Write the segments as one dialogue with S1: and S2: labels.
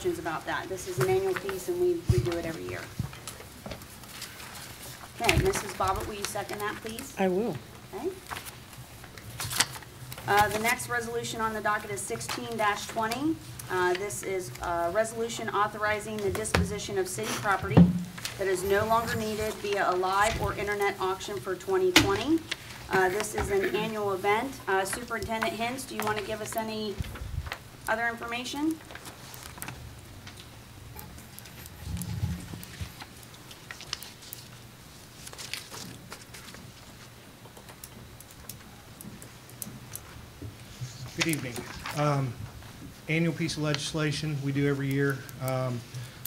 S1: Questions about that? This is an annual piece, and we, we do it every year. Okay, Mrs. Bobbitt, will you second that, please?
S2: I will.
S1: Okay. Uh, The next resolution on the docket is sixteen twenty. Uh, This is a resolution authorizing the disposition of city property that is no longer needed via a live or internet auction for twenty twenty. Uh, This is an annual event. Uh, Superintendent Hens, do you want to give us any other information?
S3: Good evening. Um, Annual piece of legislation we do every year. Um,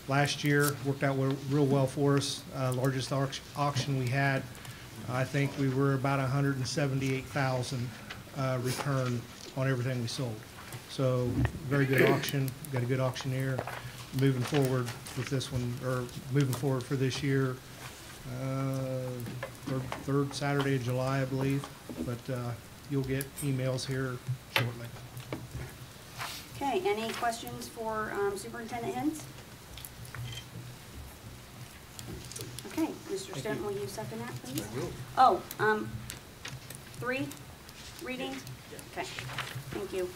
S3: Last year worked out real well for us. Uh, Largest auction we had, I think we were about 178,000 uh, return on everything we sold. So very good auction, got a good auctioneer. Moving forward with this one, or moving forward for this year, uh, third- third Saturday of July, I believe. But uh, you'll get emails here shortly.
S1: Okay, any questions for um, Superintendent Hens? Okay, Mr. Stent, will you second that, please? Oh, um, three readings? Okay, thank you.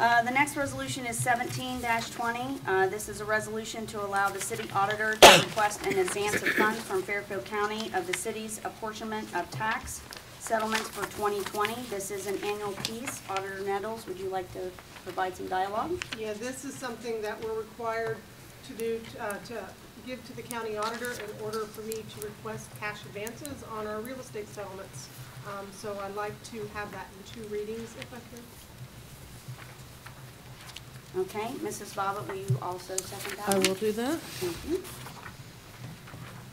S1: Uh, the next resolution is seventeen twenty. Uh, this is a resolution to allow the city auditor to request an advance of funds from Fairfield County of the city's apportionment of tax settlements for twenty twenty. This is an annual piece. Auditor Nettles, would you like to provide some dialogue?
S4: Yeah, this is something that we're required to do, uh, to give to the county auditor in order for me to request cash advances on our real estate settlements. Um, so I'd like to have that in two readings if I could.
S1: Okay, Mrs. Bobbitt, will you also second that?
S2: I will do that.
S1: Thank you.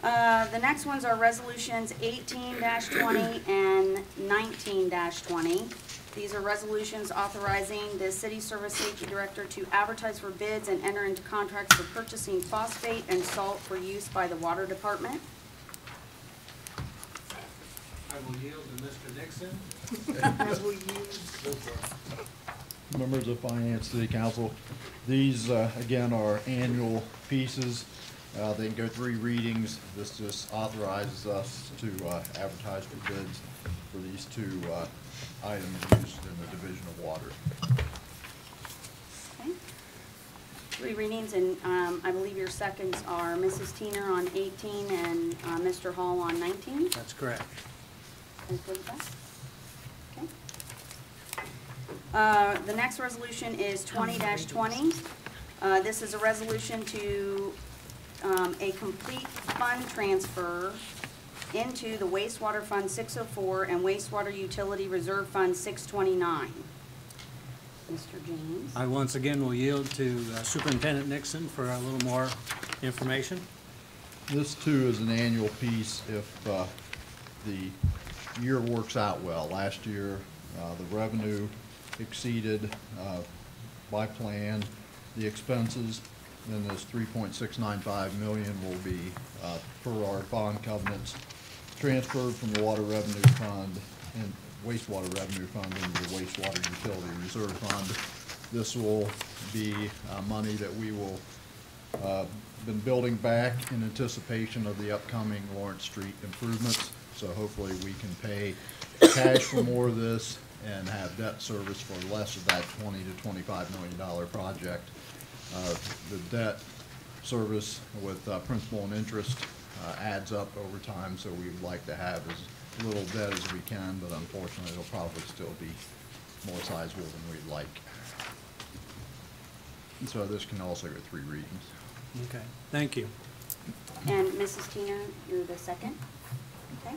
S1: Uh, The next ones are resolutions 18-20 and 19-20. These are resolutions authorizing the city service safety director to advertise for bids and enter into contracts for purchasing phosphate and salt for use by the water department.
S5: I will yield to Mr. Nixon.
S6: Members of Finance, City Council, these, uh, again, are annual pieces. Uh, They can go three readings. This just authorizes us to uh, advertise for bids for these two uh, items used in the Division of Water.
S1: Okay. Three readings, and um, I believe your seconds are Mrs. Teener on eighteen and uh, Mr. Hall on nineteen.
S5: That's correct.
S1: Is good with that? Okay. Uh, The next resolution is twenty twenty. Uh, This is a resolution to um, a complete fund transfer into the wastewater fund six oh four and wastewater utility reserve fund six twenty-nine. Mr. James?
S5: I once again will yield to uh, Superintendent Nixon for a little more information.
S6: This too is an annual piece if uh, the year works out well. Last year, uh, the revenue exceeded uh, by plan the expenses. Then this three point six nine five million will be, uh, per our bond covenants, transferred from the water revenue fund and wastewater revenue fund into the wastewater utility reserve fund. This will be uh, money that we will uh, Been building back in anticipation of the upcoming Lawrence Street improvements. So hopefully we can pay cash for more of this and have debt service for less of that twenty to twenty-five million dollar project. Uh, The debt service with uh, principal and interest uh, adds up over time, so we'd like to have as little debt as we can, but unfortunately, it'll probably still be more sizable than we'd like. And so this can also go three readings.
S5: Okay, thank you.
S1: And Mrs. Tina, you're the second? Okay.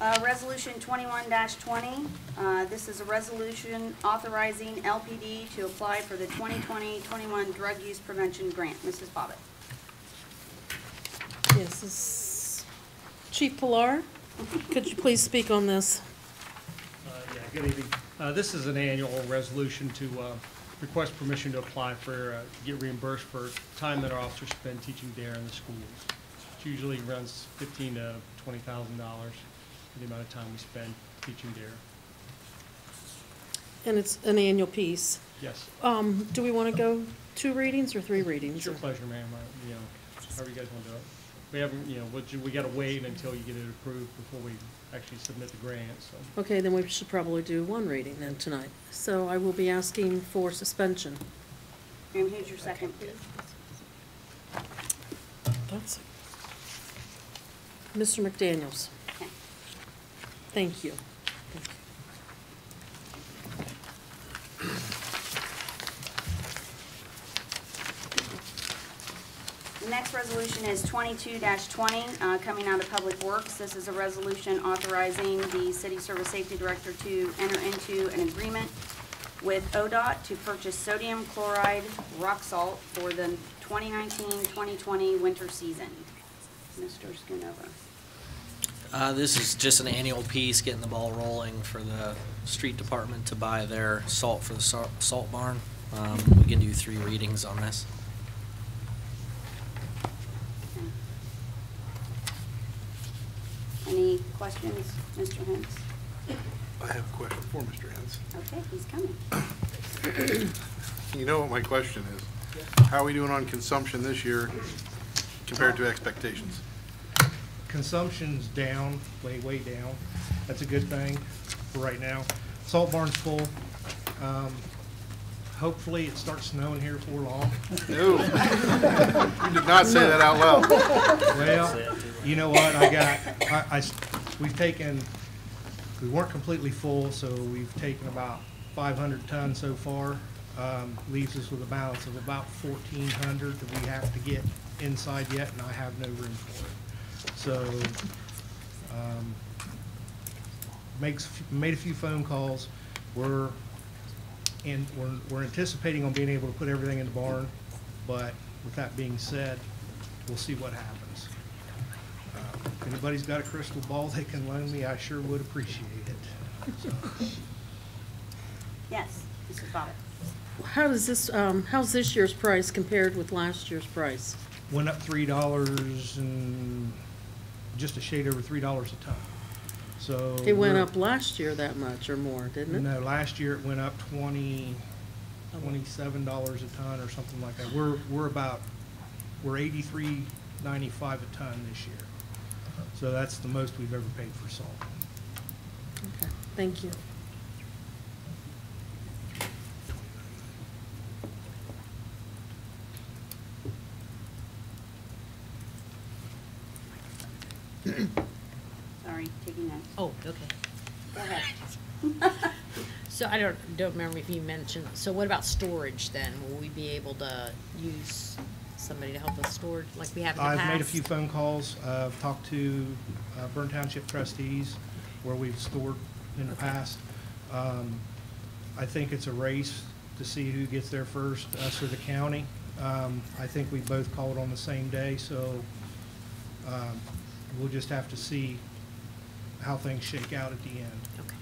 S1: Uh, Resolution twenty-one twenty, uh, this is a resolution authorizing LPD to apply for the 2020-21 drug use prevention grant. Mrs. Bobbitt.
S2: Yes, this is Chief Pilar, could you please speak on this?
S3: Uh, Yeah, good evening. Uh, This is an annual resolution to uh, request permission to apply for, uh, get reimbursed for time that our officers spend teaching DARE in the schools. It usually runs fifteen to twenty thousand dollars for the amount of time we spend teaching there.
S2: And it's an annual piece.
S3: Yes,
S2: Um, do we want to go two readings or three readings?
S3: it's your pleasure, ma'am, I- you know, however you guys want to do it. We haven't, you know, we- we got to wait until you get it approved before we actually submit the grant, so.
S2: Okay, then we should probably do one reading then tonight. So I will be asking for suspension.
S1: And who's your second?
S2: That's Mr. McDaniels, Thank you.
S1: Next resolution is twenty-two twenty, uh, coming out of Public Works. This is a resolution authorizing the City Service Safety Director to enter into an agreement with ODOT to purchase sodium chloride rock salt for the 2019-2020 winter season. Mr. Schoonover.
S7: Uh, this is just an annual piece, getting the ball rolling for the street department to buy their salt for the salt, salt barn. Um, we can do three readings on this.
S1: Any questions, Mr. Hens?
S8: I have a question for Mr. Hens.
S1: Okay, he's coming.
S8: You know what my question is? How are we doing on consumption this year compared to expectations?
S3: Consumption's down, way, way down. That's a good thing for right now. Salt barn's full. Um, Hopefully, it starts snowing here before long.
S8: No. You did not say that out loud.
S3: Well, you know what, I got, I, I we've taken, we weren't completely full, so we've taken about five hundred tons so far. Um, leaves us with a balance of about fourteen hundred that we have to get inside yet, and I have no room for it. So, um, makes, made a few phone calls. We're, and we're, we're anticipating on being able to put everything in the barn, but with that being said, we'll see what happens. Uh, If anybody's got a crystal ball they can loan me, I sure would appreciate it. So,
S1: Yes, Mrs. Bobbitt.
S2: How does this, um, how's this year's price compared with last year's price?
S3: Went up three dollars and just a shade over three dollars a ton. So.
S2: It went
S3: we're-
S2: up last year that much or more, didn't it?
S3: No, last year it went up twenty, oh. twenty-seven dollars a ton or something like that. We're, we're about, we're eighty-three ninety-five a ton this year. Uh-huh. So that's the most we've ever paid for salt.
S2: Okay, Thank you.
S1: Sorry, taking notes.
S9: Oh, okay.
S1: Go ahead.
S9: So I don't, don't remember if you mentioned, so what about storage then? Will we be able to use somebody to help us store, like we have in the past?
S3: I've made a few phone calls, uh, I've talked to uh, Berne Township trustees where we've stored in the past. Um, I think it's a race to see who gets there first, us or the county. Um, I think we both called on the same day, so um, we'll just have to see how things shake out at the end.
S9: Okay.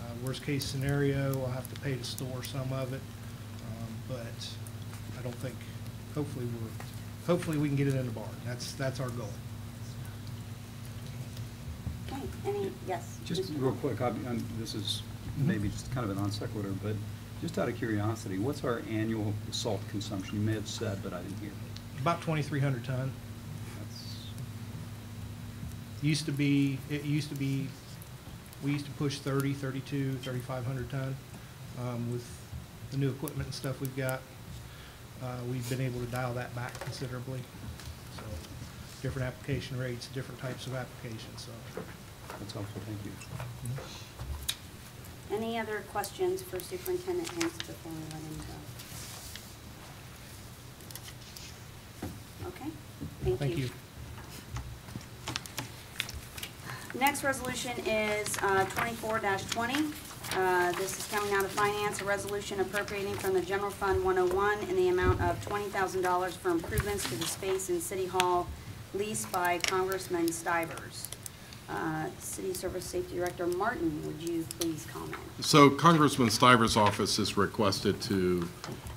S3: Uh, Worst case scenario, I'll have to pay to store some of it, um, but I don't think, hopefully we're, hopefully we can get it in the barn. That's, that's our goal.
S1: Okay, any, yes?
S10: Just
S1: Mr.
S10: real quick, I- I'm- this is maybe just kind of an non sequitur, but just out of curiosity, what's our annual salt consumption? You may have said, but I didn't hear.
S3: About twenty-three hundred ton.
S10: That's,
S3: Used to be, it used to be, we used to push 30, 32, 3,500 ton. Um, With the new equipment and stuff we've got, uh, we've been able to dial that back considerably. So, different application rates, different types of applications, so.
S10: that's helpful, thank you.
S1: Any other questions for Superintendent Hens before we let him go? Okay, Thank
S3: Thank
S1: you.
S3: you.
S1: Next resolution is uh, twenty-four twenty. Uh, This is coming out of finance, a resolution appropriating from the general fund one oh one in the amount of twenty thousand dollars for improvements to the space in City Hall leased by Congressman Stivers. Uh, City Service Safety Director Martin, would you please comment?
S11: So Congressman Stivers' office is requested to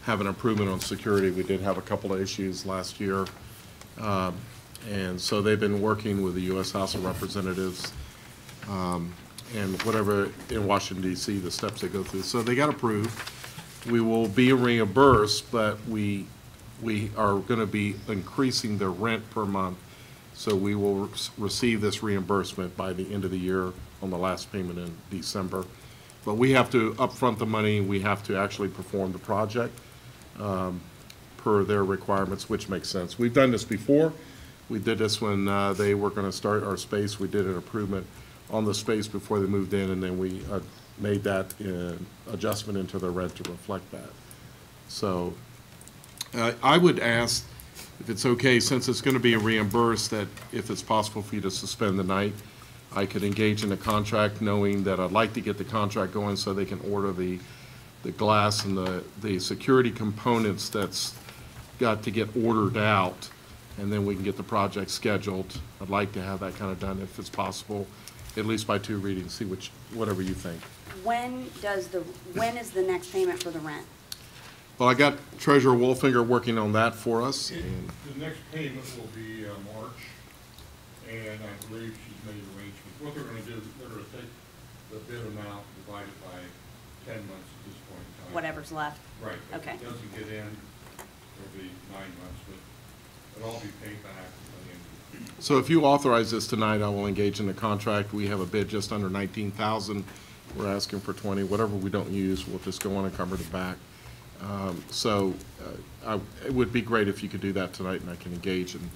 S11: have an improvement on security. We did have a couple of issues last year. Um, And so they've been working with the U.S. House of Representatives um, and whatever in Washington DC, the steps they go through. So they got approved. We will be reimbursed, but we, we are going to be increasing the rent per month. So we will re- receive this reimbursement by the end of the year on the last payment in December. But we have to upfront the money, we have to actually perform the project um, per their requirements, which makes sense. We've done this before. We did this when uh, they were going to start our space. We did an improvement on the space before they moved in, and then we uh, made that uh, adjustment into the rent to reflect that. So uh, I would ask, if it's okay, since it's going to be reimbursed, that if it's possible for you to suspend the night, I could engage in a contract knowing that I'd like to get the contract going so they can order the, the glass and the, the security components that's got to get ordered out, and then we can get the project scheduled. I'd like to have that kind of done if it's possible, at least by two readings, see which, whatever you think.
S1: When does the, when is the next payment for the rent?
S11: Well, I got Treasurer Wolfinger working on that for us,
S12: It-
S11: and
S12: The next payment will be uh, March, and I believe she's made arrangements. What they're gonna do, is they're gonna take the bid amount, divide it by ten months at this point in time.
S1: Whatever's left?
S12: Right. If
S1: Okay.
S12: it doesn't get in, it'll be nine months, but it'll all be paid back by the end of the year.
S11: So if you authorize this tonight, I will engage in the contract. We have a bid just under nineteen thousand. We're asking for twenty. Whatever we don't use, we'll just go on and cover it back. Um, So uh, I- it would be great if you could do that tonight and I can engage. And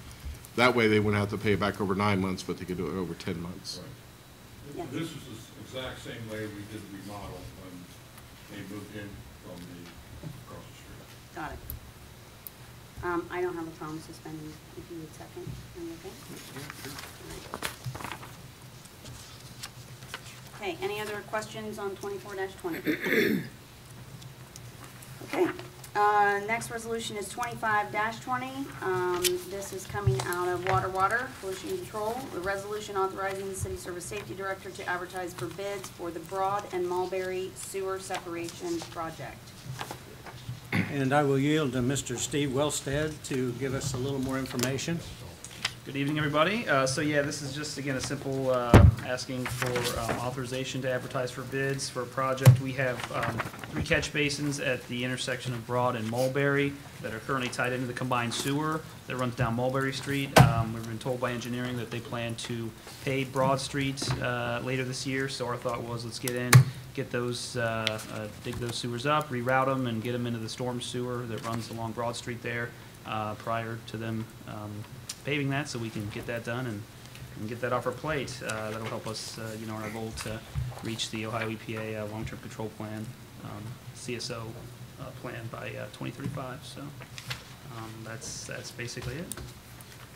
S11: that way, they wouldn't have to pay it back over nine months, but they could do it over ten months.
S1: Yes.
S12: This is the exact same way we did the remodel when they moved in from the, across the street.
S1: Got it. Um, I don't have a problem suspending, if you would second, okay? Okay, any other questions on twenty-four twenty? Okay, uh, next resolution is twenty-five twenty. Um, this is coming out of Water Water Pollution Control. A resolution authorizing the City Service Safety Director to advertise for bids for the Broad and Mulberry Sewer Separation Project.
S5: And I will yield to Mr. Steve Wellstead to give us a little more information.
S13: Good evening, everybody. Uh, So yeah, this is just, again, a simple uh, asking for um, authorization to advertise for bids for a project. We have um, three catch basins at the intersection of Broad and Mulberry that are currently tied into the combined sewer that runs down Mulberry Street. Um, We've been told by engineering that they plan to pave Broad Street uh, later this year, so our thought was, let's get in, get those, uh, uh, dig those sewers up, reroute them, and get them into the storm sewer that runs along Broad Street there uh, prior to them um, paving that, so we can get that done and, and get that off our plate. Uh, That'll help us, uh, you know, in our goal to reach the Ohio EPA uh, long-term control plan, um, CSO uh, plan by uh, 2035, so um, that's, that's basically it.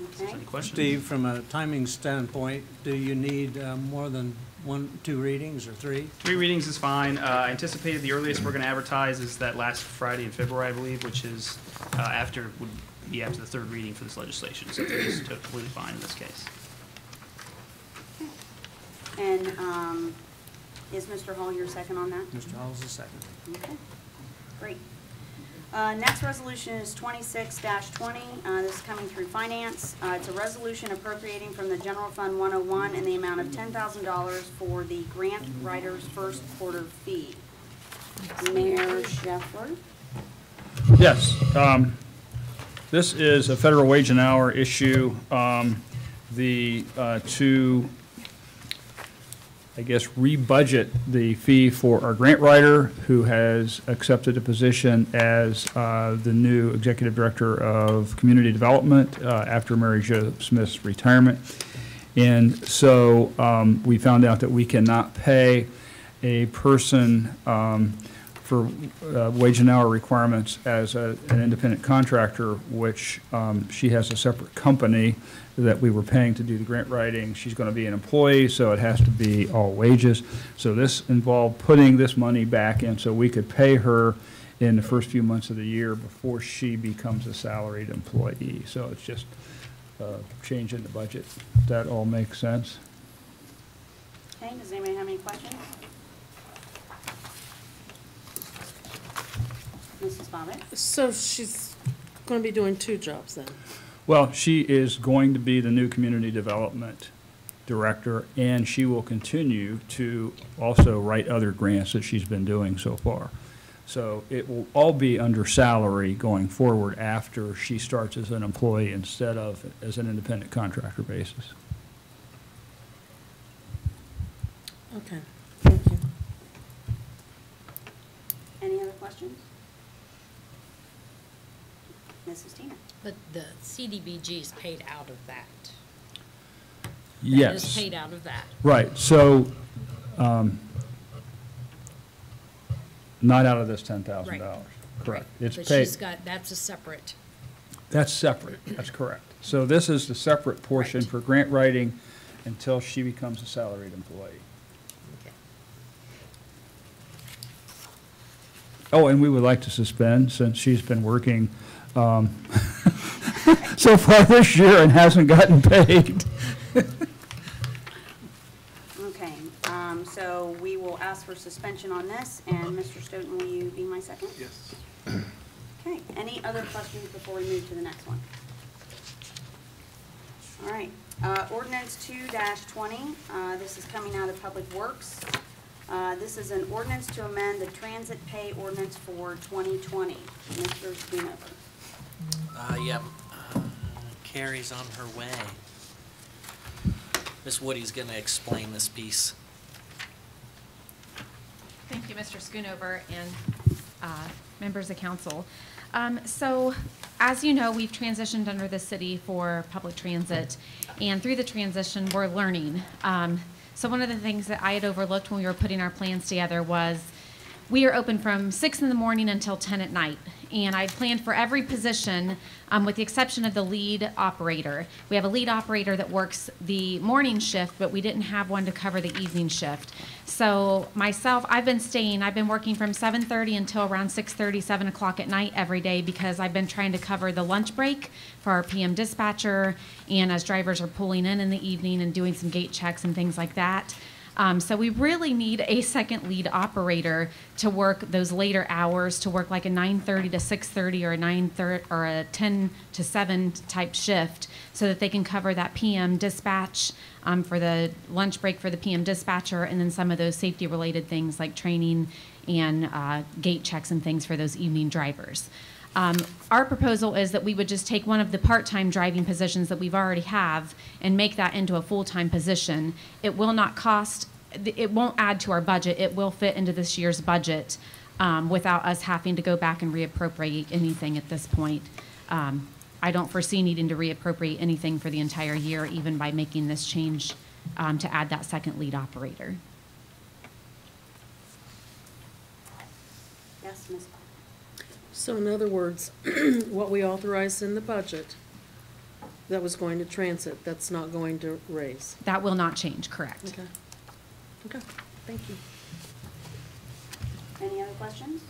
S1: Okay?
S13: Any questions?
S5: Steve, from a timing standpoint, do you need uh, more than one, two readings or three?
S13: Three readings is fine. Uh, I anticipated the earliest we're gonna advertise is that last Friday in February, I believe, which is, uh, after, would be after the third reading for this legislation, so three is totally fine in this case.
S1: And um, is Mr. Hall your second on that?
S5: Mr. Hall's the second.
S1: Okay, great. Uh, Next resolution is twenty-six twenty. Uh, This is coming through finance. Uh, It's a resolution appropriating from the general fund one oh one in the amount of ten thousand dollars for the grant writer's first quarter fee. Mayor Scheffler?
S14: Yes. um, This is a federal wage and hour issue. Um, The, uh, to, I guess, re-budget the fee for our grant writer, who has accepted a position as uh, the new Executive Director of Community Development uh, after Mary Jo Smith's retirement. And so um, we found out that we cannot pay a person um, for uh, wage and hour requirements as a- an independent contractor, which um, she has a separate company that we were paying to do the grant writing. She's going to be an employee, so it has to be all wages. So this involved putting this money back in so we could pay her in the first few months of the year before she becomes a salaried employee. So it's just a change in the budget. That all makes sense?
S1: Okay, does anybody have any questions? Mrs. Bobbitt?
S2: So she's going to be doing two jobs then?
S14: Well, she is going to be the new community development director, and she will continue to also write other grants that she's been doing so far. So it will all be under salary going forward after she starts as an employee instead of as an independent contractor basis.
S2: Okay, thank you.
S1: Any other questions? Mrs. Tina?
S9: But the CDBG is paid out of that. That
S14: Yes.
S9: is paid out of that.
S14: Right, so, um, not out of this ten thousand dollars. Correct. It's
S9: But
S14: paid.
S9: she's got, that's a separate,
S14: That's separate, that's correct. So this is the separate portion for grant writing until she becomes a salaried employee.
S9: okay.
S14: Oh, and we would like to suspend, since she's been working um, so far this year and hasn't gotten paid.
S1: Okay, um, so we will ask for suspension on this, and Mr. Stoughton, will you be my second?
S8: Yes.
S1: Okay, any other questions before we move to the next one? All right, uh, ordinance two twenty, uh, this is coming out of Public Works. Uh, this is an ordinance to amend the transit pay ordinance for twenty twenty. Mr. Schoonover.
S7: Uh, yep, uh, Carrie's on her way. Miss Woody's gonna explain this piece.
S15: Thank you, Mr. Schoonover and uh, members of council. Um, So, as you know, we've transitioned under the city for public transit, and through the transition, we're learning. Um, So one of the things that I had overlooked when we were putting our plans together was, we are open from six in the morning until ten at night. And I planned for every position, um, with the exception of the lead operator. We have a lead operator that works the morning shift, but we didn't have one to cover the evening shift. So myself, I've been staying, I've been working from seven thirty until around 6:30, 7 o'clock at night every day because I've been trying to cover the lunch break for our PM dispatcher and as drivers are pulling in in the evening and doing some gate checks and things like that. Um, so we really need a second lead operator to work those later hours, to work like a 9:30 to 6:30 or a 9:30 or a 10 to 7 type shift, so that they can cover that PM dispatch um, for the lunch break for the PM dispatcher, and then some of those safety-related things like training and uh, gate checks and things for those evening drivers. Um, Our proposal is that we would just take one of the part-time driving positions that we've already have and make that into a full-time position. It will not cost, it won't add to our budget, it will fit into this year's budget um, without us having to go back and reappropriate anything at this point. Um, I don't foresee needing to reappropriate anything for the entire year, even by making this change um, to add that second lead operator.
S1: Yes, Ms.
S2: So in other words, what we authorized in the budget that was going to transit, that's not going to raise?
S15: That will not change, correct?
S2: Okay. Okay, thank you.
S1: Any other questions?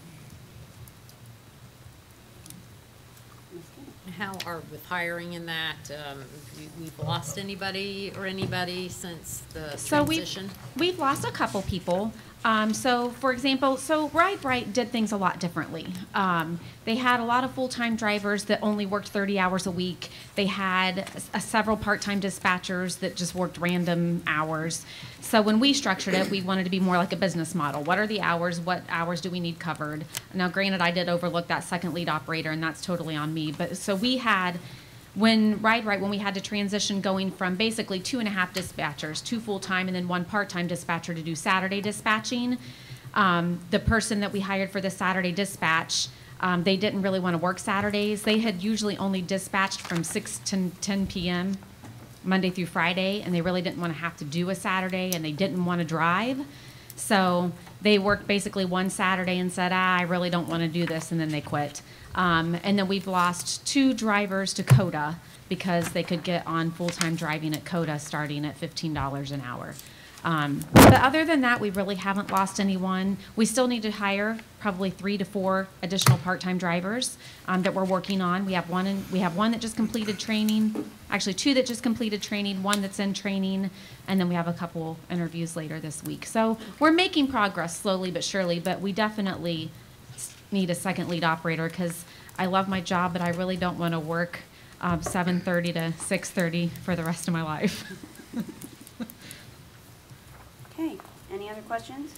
S9: How are, with hiring in that, um, we- we've lost anybody or anybody since the
S15: So we've, we've lost a couple people. Um, so, for example, so Ride Right did things a lot differently. Um, they had a lot of full-time drivers that only worked 30 hours a week. They had s- uh, several part-time dispatchers that just worked random hours. So when we structured it, we wanted to be more like a business model. What are the hours? What hours do we need covered? Now, granted, I did overlook that second lead operator, and that's totally on me. But so we had when Ride Right, when we had to transition going from basically two and a half dispatchers, two full-time and then one part-time dispatcher to do Saturday dispatching, um, the person that we hired for the Saturday dispatch, um, they didn't really want to work Saturdays. They had usually only dispatched from six to ten PM, Monday through Friday, and they really didn't want to have to do a Saturday, and they didn't want to drive. So they worked basically one Saturday and said, ah, I really don't want to do this, and then they quit. Um, and then we've lost two drivers to COTA because they could get on full-time driving at COTA starting at fifteen dollars an hour. Um, but other than that, we really haven't lost anyone. We still need to hire probably three to four additional part-time drivers um, that we're working on. We have one, in, we have one that just completed training, actually two that just completed training, one that's in training, and then we have a couple interviews later this week. So we're making progress slowly but surely, but we definitely need a second lead operator because I love my job, but I really don't want to work um, 7:30 to 6:30 for the rest of my life.
S1: Okay, any other questions?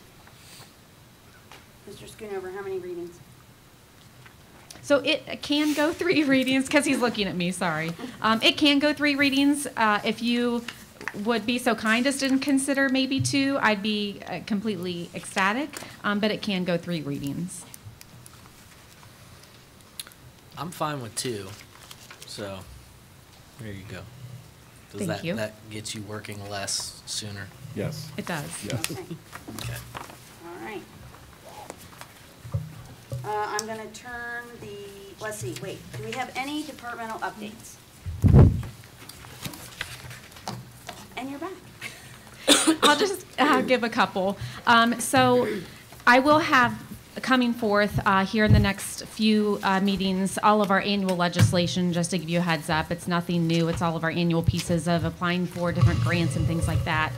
S1: Mr. Schoonover, how many readings?
S15: So it can go three readings, because he's looking at me, sorry. Um, it can go three readings. Uh, if you would be so kind as to consider maybe two, I'd be uh, completely ecstatic, um, but it can go three readings.
S7: I'm fine with two, so, there you go. Does
S15: Thank
S7: that,
S15: you.
S7: that get you working less sooner?
S11: Yes.
S15: It does.
S11: Yes.
S1: Okay,
S7: Okay.
S1: all right. Uh, I'm gonna turn the, let's see, wait, do we have any departmental updates? And you're back.
S15: I'll just uh, give a couple. Um, so I will have coming forth uh, here in the next few uh, meetings all of our annual legislation, just to give you a heads up. It's nothing new. It's all of our annual pieces of applying for different grants and things like that.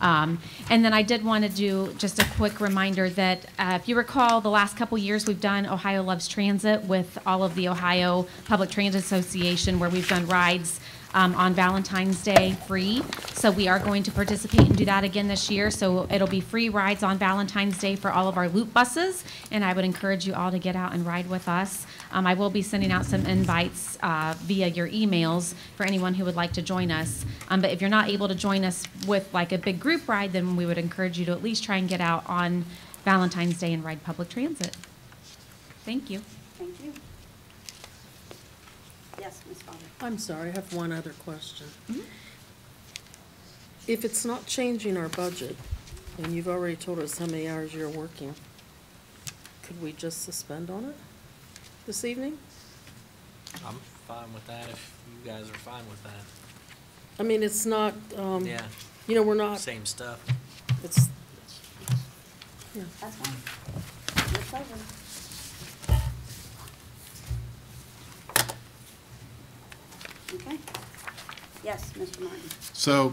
S15: Um, and then I did want to do just a quick reminder that uh, if you recall, the last couple years we've done Ohio Loves Transit with all of the Ohio Public Transit Association, where we've done rides um, on Valentine's Day free. So we are going to participate and do that again this year. So it'll be free rides on Valentine's Day for all of our loop buses. And I would encourage you all to get out and ride with us. Um, I will be sending out some invites uh, via your emails for anyone who would like to join us. Um, but if you're not able to join us with like a big group ride, then we would encourage you to at least try and get out on Valentine's Day and ride public transit. Thank you.
S1: Thank you. Yes, Ms. Father.
S2: I'm sorry, I have one other question.
S15: Mm-hmm.
S2: If it's not changing our budget, and you've already told us how many hours you're working, could we just suspend on it this evening?
S7: I'm fine with that if you guys are fine with that.
S2: I mean, it's not, um,
S7: Yeah.
S2: you know, we're not,
S7: Same stuff.
S2: it's, yeah.
S1: That's fine. Your pleasure. Okay. Yes, Mr. Martin.
S11: So,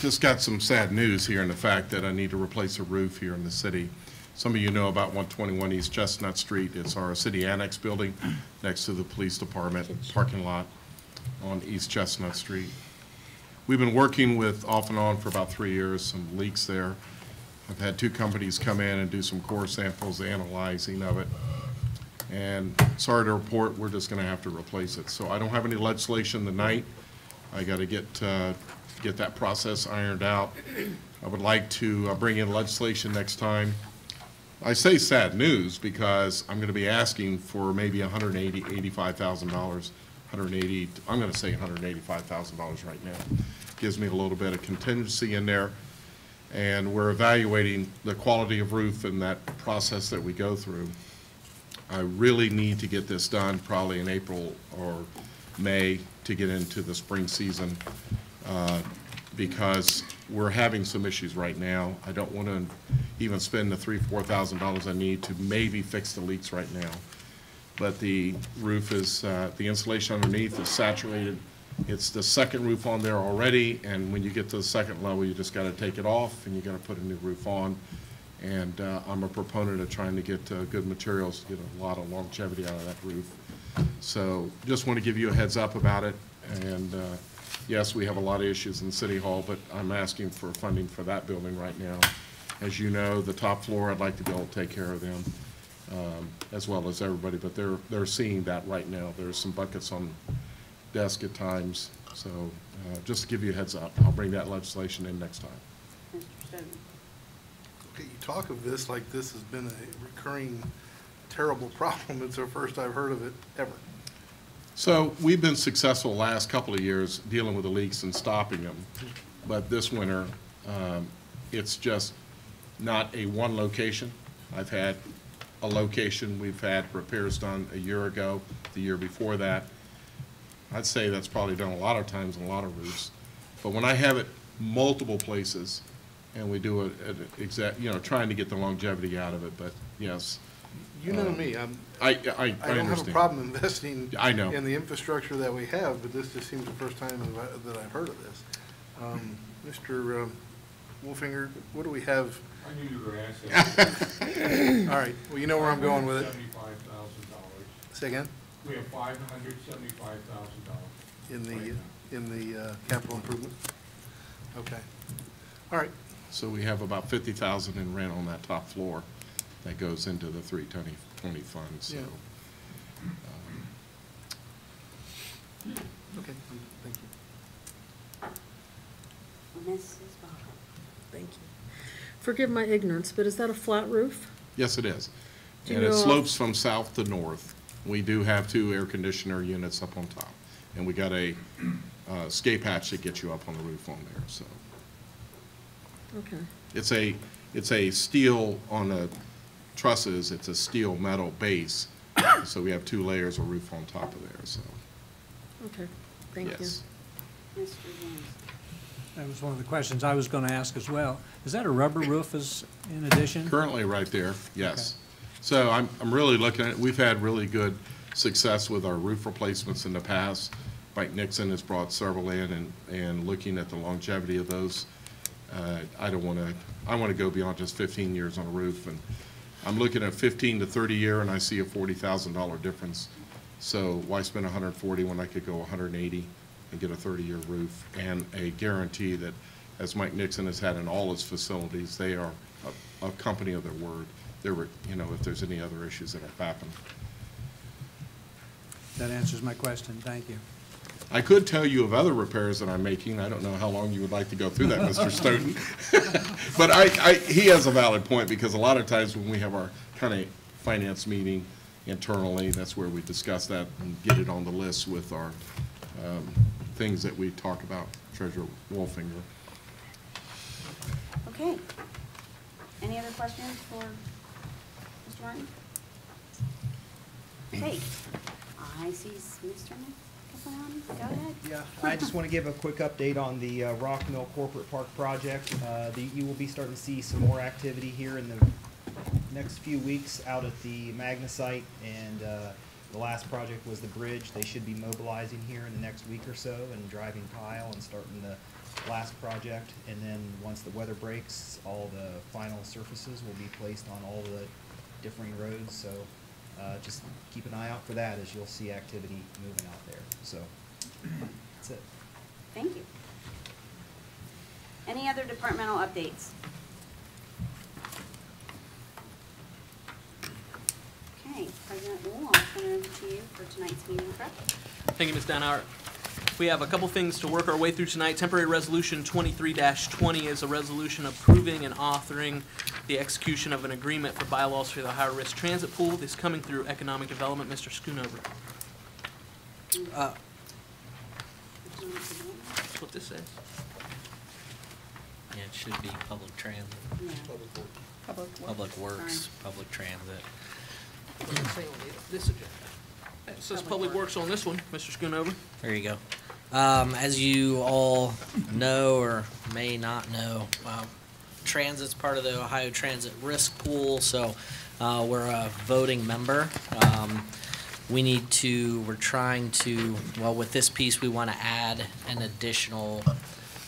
S11: just got some sad news here in the fact that I need to replace a roof here in the city. Some of you know about 121 East Chestnut Street. It's our city annex building next to the police department parking lot on East Chestnut Street. We've been working with, off and on for about three years, some leaks there. I've had two companies come in and do some core samples analyzing of it. And sorry to report, we're just gonna have to replace it. So I don't have any legislation tonight. I gotta get, uh, get that process ironed out. I would like to uh, bring in legislation next time. I say sad news because I'm gonna be asking for maybe hundred and eighty, eighty-five thousand dollars, hundred and eighty, I'm gonna say hundred and eighty-five thousand dollars right now. Gives me a little bit of contingency in there. And we're evaluating the quality of roof and that process that we go through. I really need to get this done probably in April or May to get into the spring season, uh, because we're having some issues right now. I don't want to even spend the three, four thousand dollars I need to maybe fix the leaks right now. But the roof is, uh, the insulation underneath is saturated. It's the second roof on there already, and when you get to the second level, you just got to take it off and you got to put a new roof on. And uh, I'm a proponent of trying to get uh, good materials, get a lot of longevity out of that roof. So just want to give you a heads up about it. And uh, yes, we have a lot of issues in City Hall, but I'm asking for funding for that building right now. As you know, the top floor, I'd like to be able to take care of them, um, as well as everybody, but they're, they're seeing that right now. There's some buckets on desk at times, so uh, just to give you a heads up, I'll bring that legislation in next time.
S8: You talk of this like this has been a recurring terrible problem. It's the first I've heard of it ever.
S11: So we've been successful last couple of years dealing with the leaks and stopping them. But this winter, um, it's just not a one location. I've had a location, we've had repairs done a year ago, the year before that. I'd say that's probably done a lot of times on a lot of roofs. But when I have it multiple places, and we do it at exact, you know, trying to get the longevity out of it, but yes.
S8: You know
S11: Um,
S8: me, I'm,
S11: I, I, I
S8: I don't have a
S11: understand.
S8: problem investing
S11: I know.
S8: in the infrastructure that we have, but this just seems the first time that I- that I've heard of this. Um, Mr. um, Wolfinger, what do we have?
S12: I knew you were going to ask that.
S8: All right, well, you know where I'm going with it.
S12: Seventy-five thousand dollars.
S8: Say again?
S12: We have five hundred seventy-five thousand dollars.
S8: In the, in the uh, capital improvement? Okay. All right,
S11: So we have about fifty thousand in rent on that top floor that goes into the three twenty, twenty fund, so.
S8: Yeah.
S11: um,
S8: okay, thank you.
S1: Mrs. Bottom.
S2: Thank you. Forgive my ignorance, but is that a flat roof?
S11: Yes, it is.
S2: Do
S11: And it slopes from south to north. We do have two air conditioner units up on top. And we got a uh, escape hatch that gets you up on the roof on there, so.
S2: Okay.
S11: It's a, it's a steel on the trusses, it's a steel metal base. So we have two layers of roof on top of there, so,
S2: Okay, thank you.
S11: yes.
S5: That was one of the questions I was going to ask as well. Is that a rubber roof as, in addition?
S11: Currently, right there, yes. So I'm, I'm really looking at, we've had really good success with our roof replacements in the past. Mike Nixon has brought several in and, and looking at the longevity of those. Uh, I don't want to, I want to go beyond just fifteen years on a roof. And I'm looking at fifteen to thirty year and I see a forty thousand dollar difference. So why spend hundred and forty when I could go hundred and eighty and get a thirty-year roof and a guarantee that, as Mike Nixon has had in all his facilities, they are a, a company of their word. There were, you know, if there's any other issues that have happened.
S5: That answers my question. Thank you.
S11: I could tell you of other repairs that I'm making. I don't know how long you would like to go through that, Mr. Stoughton. But I, I, he has a valid point, because a lot of times when we have our kind of finance meeting internally, that's where we discuss that and get it on the list with our, um, things that we talk about, Treasurer Wolfinger.
S1: Okay. Any other questions for Mr. Martin? Okay. I see s- Mr.
S16: Yeah, I just want to give a quick update on the uh, Rock Mill Corporate Park project. Uh, the- You will be starting to see some more activity here in the next few weeks out at the Magna site. And uh, the last project was the bridge. They should be mobilizing here in the next week or so and driving tile and starting the last project. And then, once the weather breaks, all the final surfaces will be placed on all the differing roads. So uh, just keep an eye out for that as you'll see activity moving out there. So that's it.
S1: Thank you. Any other departmental updates? Okay, President Wu, I'll turn it over to you for tonight's meeting prep.
S17: Thank you, Ms. Downhour. We have a couple things to work our way through tonight. Temporary Resolution 23-20 is a resolution approving and authoring the execution of an agreement for bylaws for the higher Risk Transit Pool. This is coming through Economic Development. Mr. Schoonover.
S7: Uh,
S17: That's what this says.
S7: Yeah, it should be public transit,
S1: Yeah. Public Works.
S7: public works,
S1: Sorry.
S7: public transit.
S17: This agenda. It says Public Works on this one, Mr. Schoonover.
S7: There you go. Um, as you all know or may not know, uh, transit's part of the Ohio Transit Risk Pool, so uh, we're a voting member. Um, we need to, we're trying to, well, with this piece, we want to add an additional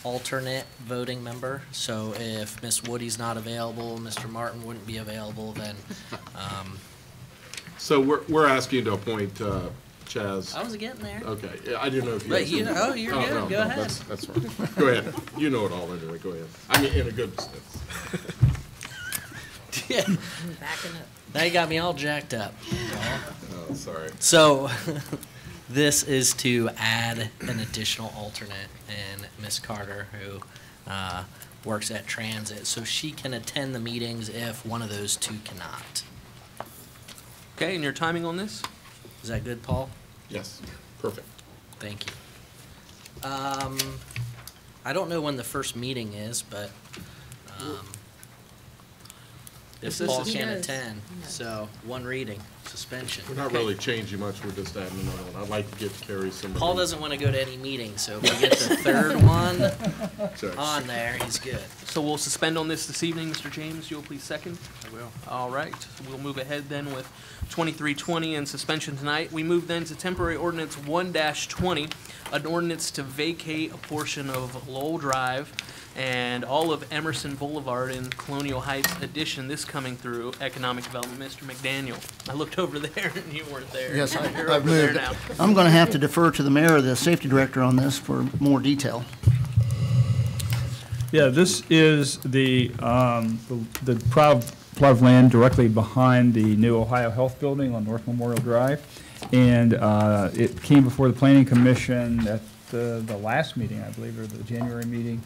S7: alternate voting member. So if Miss Woody's not available, Mr. Martin wouldn't be available, then um,
S11: So we're, we're asking to appoint uh, Chaz.
S7: I was getting there.
S11: Okay, yeah, I didn't know if you.
S7: But you-
S11: something.
S7: oh, you're good.
S11: no,
S7: Go
S11: no,
S7: ahead.
S11: That's, that's fine. Go ahead. You know it all anyway, go ahead. I mean, in a good sense.
S7: Yeah.
S9: Backing up.
S7: Now you got me all jacked up.
S11: Oh, sorry.
S7: So, this is to add an additional alternate in Miss Carter, who uh, works at Transit, so she can attend the meetings if one of those two cannot.
S17: Okay, and your timing on this?
S7: Is that good, Paul?
S11: Yes, perfect.
S7: Thank you. Um, I don't know when the first meeting is, but, um, This
S13: This
S7: Paul
S13: is-
S7: can
S9: He knows.
S7: attend, so one reading, suspension.
S11: We're not really changing much, we're just adding another one. I'd like to get Carrie some.
S7: Paul doesn't want to go to any meeting, so if we get the third one
S11: Sorry.
S7: on there, he's good.
S17: So we'll suspend on this this evening. Mr. James, you'll please second?
S7: I will.
S17: All right, we'll move ahead then with twenty-three twenty and suspension tonight. We move then to temporary ordinance 1-20, an ordinance to vacate a portion of Lowell Drive and all of Emerson Boulevard in Colonial Heights addition, this coming through Economic Development. Mr. McDaniel, I looked over there and you weren't there.
S18: Yes, I-
S17: You're
S18: I've
S17: over there
S18: moved.
S17: now.
S18: I'm going to have to defer to the mayor the safety director on this for more detail.
S14: Yeah, this is the, um, the the plot of- land directly behind the new Ohio Health Building on North Memorial Drive. And uh, it came before the Planning Commission at the, the last meeting, I believe, or the January meeting,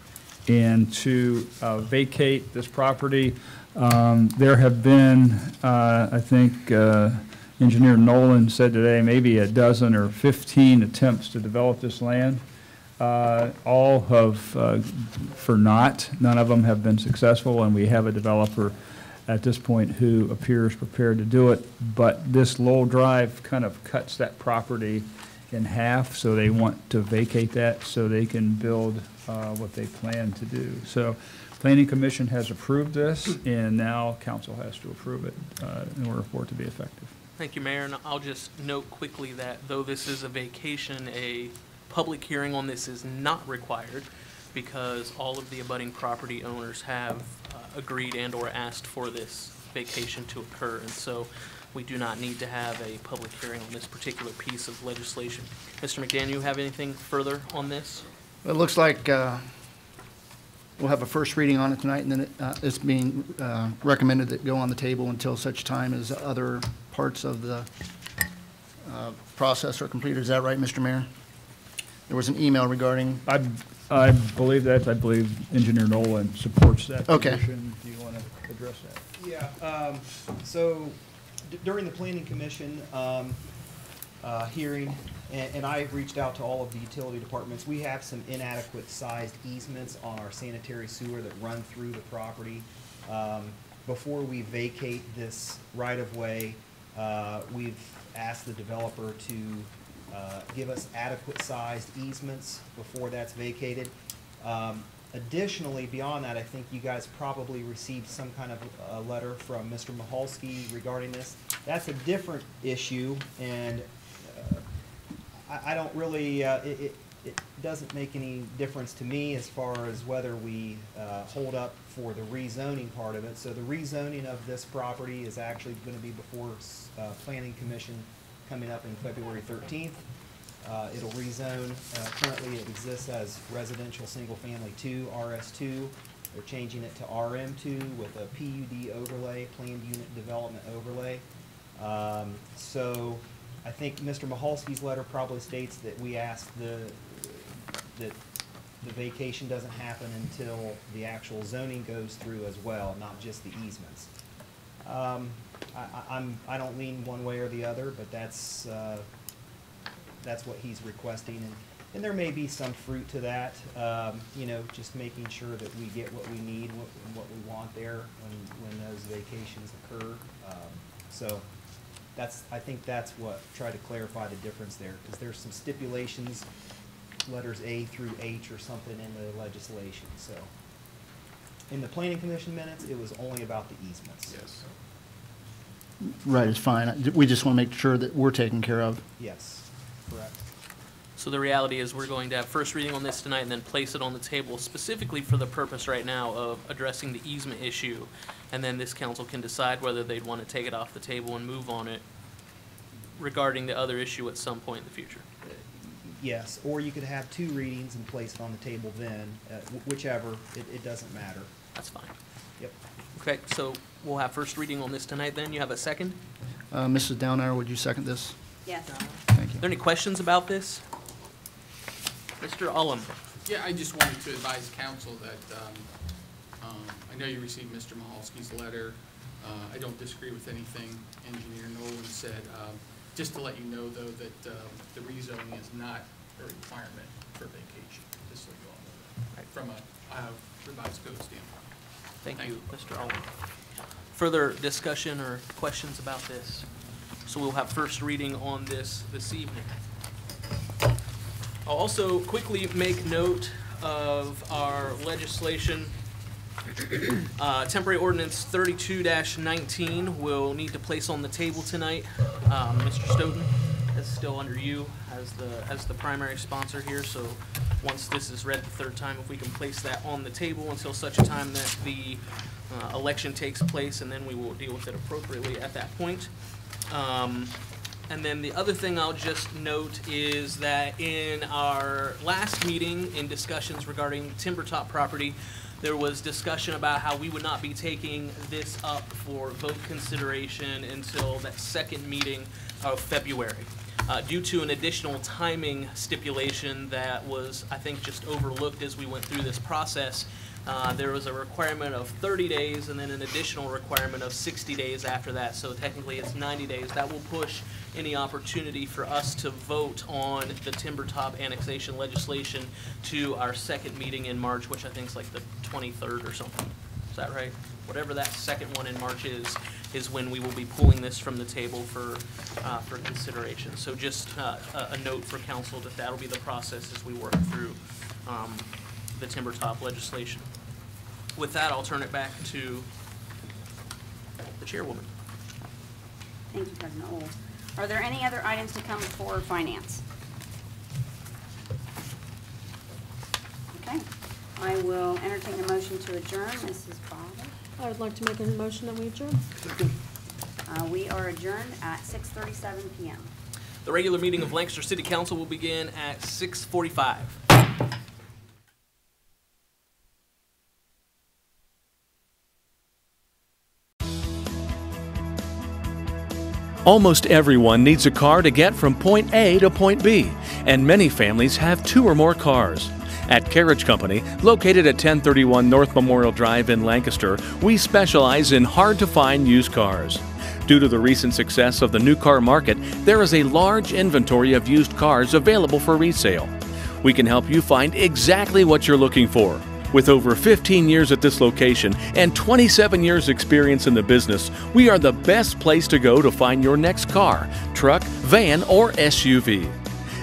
S14: and to uh, vacate this property. Um, There have been, uh, I think, uh, Engineer Nolan said today, maybe a dozen or 15 attempts to develop this land. Uh, All have, uh, for naught, none of them have been successful, and we have a developer at this point who appears prepared to do it. But this Lowell Drive kind of cuts that property in half, so they want to vacate that so they can build uh, what they plan to do. So Planning Commission has approved this, and now council has to approve it uh, in order for it to be effective.
S17: Thank you, Mayor, and I'll just note quickly that though this is a vacation, a public hearing on this is not required because all of the abutting property owners have uh, agreed and/or asked for this vacation to occur, and so we do not need to have a public hearing on this particular piece of legislation. Mr. McDaniel, you have anything further on this?
S18: It looks like uh, we'll have a first reading on it tonight, and then it, uh, it's being uh, recommended that go on the table until such time as other parts of the uh, process are completed. Is that right, Mr. Mayor? There was an email regarding,
S14: I, I believe that, I believe Engineer Nolan supports that
S18: Okay.
S14: position. Do you want to address that?
S16: Yeah, um, so d- during the planning commission, um, uh, hearing, and, and I reached out to all of the utility departments. We have some inadequate sized easements on our sanitary sewer that run through the property. Um, before we vacate this right of way, uh, we've asked the developer to, uh, give us adequate sized easements before that's vacated. Um, Additionally, beyond that, I think you guys probably received some kind of a letter from Mr. Mahalski regarding this. That's a different issue, and uh, I, I don't really, uh, it, it, it doesn't make any difference to me as far as whether we uh, hold up for the rezoning part of it. So the rezoning of this property is actually gonna be before uh, Planning Commission coming up in February thirteenth. Uh, It'll rezone, uh, currently it exists as residential single-family two, RS two. They're changing it to RM two with a PUD overlay, planned unit development overlay. Um, So I think Mr. Mahalski's letter probably states that we ask the, that the vacation doesn't happen until the actual zoning goes through as well, not just the easements. Um, I, I'm, I don't lean one way or the other, but that's, uh, that's what he's requesting, and, and there may be some fruit to that, um, you know, just making sure that we get what we need, what, and what we want there when, when those vacations occur. Um, So, that's, I think that's what, try to clarify the difference there, because there's some stipulations, letters A through H or something in the legislation, so. In the planning commission minutes, it was only about the easements.
S11: Yes.
S18: Right, it's fine. We just want to make sure that we're taken care of.
S16: Yes, correct.
S17: So the reality is, we're going to have first reading on this tonight and then place it on the table specifically for the purpose right now of addressing the easement issue. And then this council can decide whether they'd want to take it off the table and move on it regarding the other issue at some point in the future.
S16: Yes, or you could have two readings and place it on the table then, uh, whichever, it, it doesn't matter.
S17: That's fine.
S16: Yep.
S17: Okay, so we'll have first reading on this tonight then. You have a second?
S18: Uh, Mrs. Downhour, would you second this?
S1: Yes.
S18: Thank you.
S17: Are there any questions about this? Mr. Ullum?
S19: Yeah, I just wanted to advise council that, um, um, I know you received Mr. Mahalski's letter. Uh, I don't disagree with anything Engineer Nolan said. Um, Just to let you know, though, that um, the rezoning is not a requirement for vacation, just so you all know that, from a Ohio revised code standpoint.
S17: Thank you, Mr. Ullum. Further discussion or questions about this? So we'll have first reading on this this evening. I'll also quickly make note of our legislation. Uh, Temporary ordinance 32-19 will need to place on the table tonight. Um, Mr. Stoughton, is still under you as the, as the primary sponsor here, so once this is read the third time, if we can place that on the table until such a time that the uh, election takes place, and then we will deal with it appropriately at that point. Um, and then the other thing I'll just note is that in our last meeting, in discussions regarding Timber Top property, there was discussion about how we would not be taking this up for vote consideration until that second meeting of February. Uh, due to an additional timing stipulation that was, I think, just overlooked as we went through this process, uh, there was a requirement of 30 days and then an additional requirement of 60 days after that. So technically, it's 90 days. That will push any opportunity for us to vote on the timber top annexation legislation to our second meeting in March, which I think is like the 23rd or something. Is that right? Whatever that second one in March is, is when we will be pulling this from the table for, uh, for consideration. So just uh, a a note for council that that'll be the process as we work through um, the timber top legislation. With that, I'll turn it back to the chairwoman.
S1: Thank you, President Oles. Are there any other items to come before finance? Okay, I will entertain a motion to adjourn. Mrs. Bother?
S2: I would like to make a motion that we adjourn.
S1: Uh, we are adjourned at six thirty-seven PM.
S17: The regular meeting of Lancaster City Council will begin at 6:45.
S20: Almost everyone needs a car to get from point A to point B, and many families have two or more cars. At Carriage Company, located at 1031 North Memorial Drive in Lancaster, we specialize in hard to find used cars. Due to the recent success of the new car market, there is a large inventory of used cars available for resale. We can help you find exactly what you're looking for. With over 15 years at this location and 27 years experience in the business, we are the best place to go to find your next car, truck, van, or SUV.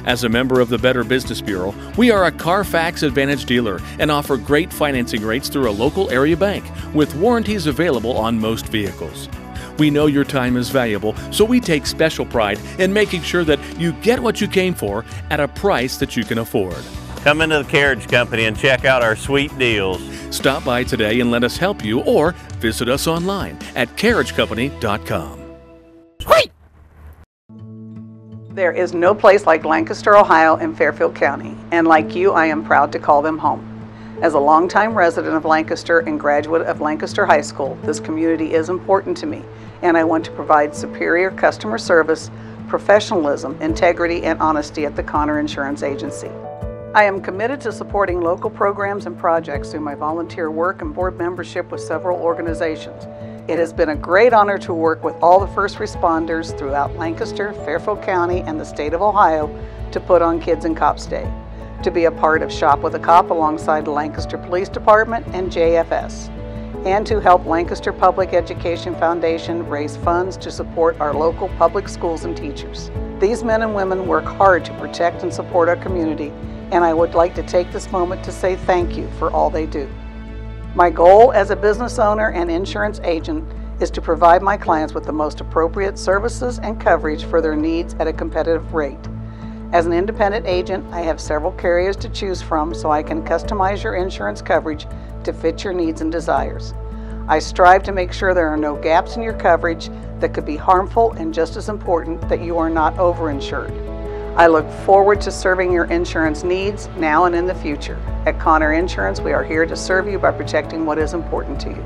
S20: As a member of the Better Business Bureau, we are a Carfax Advantage dealer and offer great financing rates through a local area bank with warranties available on most vehicles. We know your time is valuable, so we take special pride in making sure that you get what you came for at a price that you can afford.
S21: Come into the Carriage Company and check out our sweet deals.
S20: Stop by today and let us help you or visit us online at carriagecompany.com.
S22: There is no place like Lancaster, Ohio and Fairfield County, and like you, I am proud to call them home. As a longtime resident of Lancaster and graduate of Lancaster High School, this community is important to me, and I want to provide superior customer service, professionalism, integrity, and honesty at the Connor Insurance Agency. I am committed to supporting local programs and projects through my volunteer work and board membership with several organizations. It has been a great honor to work with all the first responders throughout Lancaster, Fairfield County, and the state of Ohio to put on Kids and Cops Day, to be a part of Shop with a Cop alongside the Lancaster Police Department and JFS, and to help Lancaster Public Education Foundation raise funds to support our local public schools and teachers. These men and women work hard to protect and support our community, and I would like to take this moment to say thank you for all they do. My goal as a business owner and insurance agent is to provide my clients with the most appropriate services and coverage for their needs at a competitive rate. As an independent agent, I have several carriers to choose from so I can customize your insurance coverage to fit your needs and desires. I strive to make sure there are no gaps in your coverage that could be harmful and just as important that you are not overinsured. I look forward to serving your insurance needs now and in the future. At Connor Insurance, we are here to serve you by protecting what is important to you.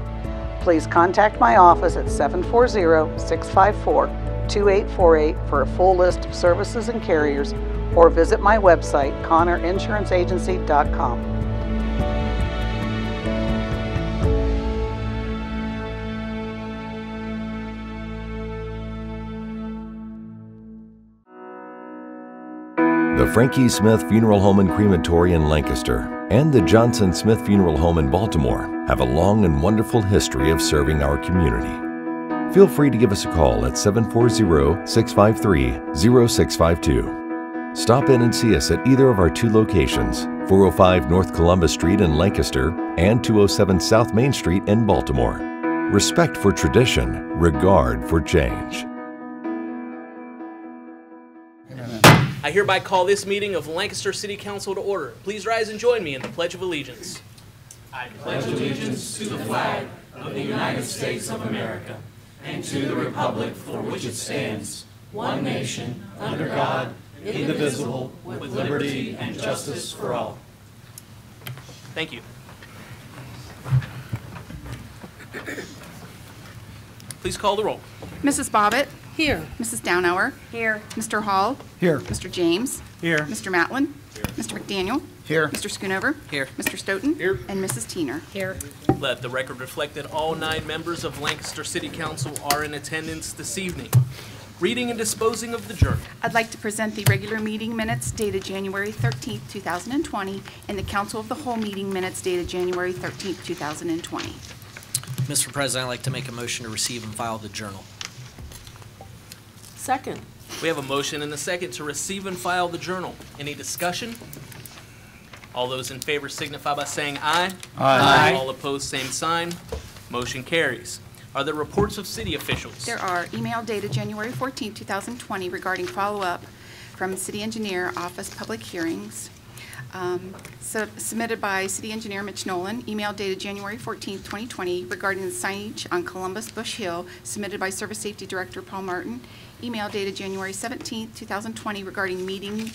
S22: Please contact my office at 740-654-2848 for a full list of services and carriers or visit my website, connorinsuranceenagency.com.
S23: The Frankie Smith Funeral Home and Crematory in Lancaster and the Johnson Smith Funeral Home in Baltimore have a long and wonderful history of serving our community. feel free to give us a call at 740 653 0652. Stop in and see us at either of our two locations 405 North Columbus Street in Lancaster and 207 South Main Street in Baltimore. Respect for tradition, regard for change.
S17: I hereby call this meeting of Lancaster City Council to order. Please rise and join me in the Pledge of Allegiance. I pledge
S24: allegiance to the flag of the United States of America and to the republic for which it stands, one nation, under God, indivisible, with liberty and justice for all.
S17: Thank you. Please call the roll.
S25: Mrs. Bobbitt.
S2: Here.
S25: Mrs. Downhour.
S1: Here.
S25: Mr. Hall.
S18: Here.
S25: Mr. James.
S5: Here.
S25: Mr. Matlin. Here. Mr. McDaniel.
S18: Here.
S25: Mr. Schoonover.
S17: Here.
S25: Mr. Stoughton.
S17: Here.
S25: And Mrs. Teener.
S9: Here.
S17: Let the record reflect that all nine members of Lancaster City Council are in attendance this evening. Reading and disposing of the journal.
S25: I'd like to present the regular meeting minutes dated January 13th, 2020, and the Council of the Whole meeting minutes dated January 13th, 2020.
S7: Mr. President, I'd like to make a motion to receive and file the journal.
S2: Second.
S17: We have a motion and a second to receive and file the journal. Any discussion? All those in favor signify by saying aye.
S18: Aye.
S17: All opposed, same sign. Motion carries. Are there reports of city officials?
S25: There are email dated January 14, 2020 regarding follow-up from City Engineer Office Public Hearings. Um, Submitted by City Engineer Mitch Nolan, email dated January 14, 2020 regarding the signage on Columbus Bush Hill, submitted by Service Safety Director Paul Martin. Email dated January 17, 2020 regarding meeting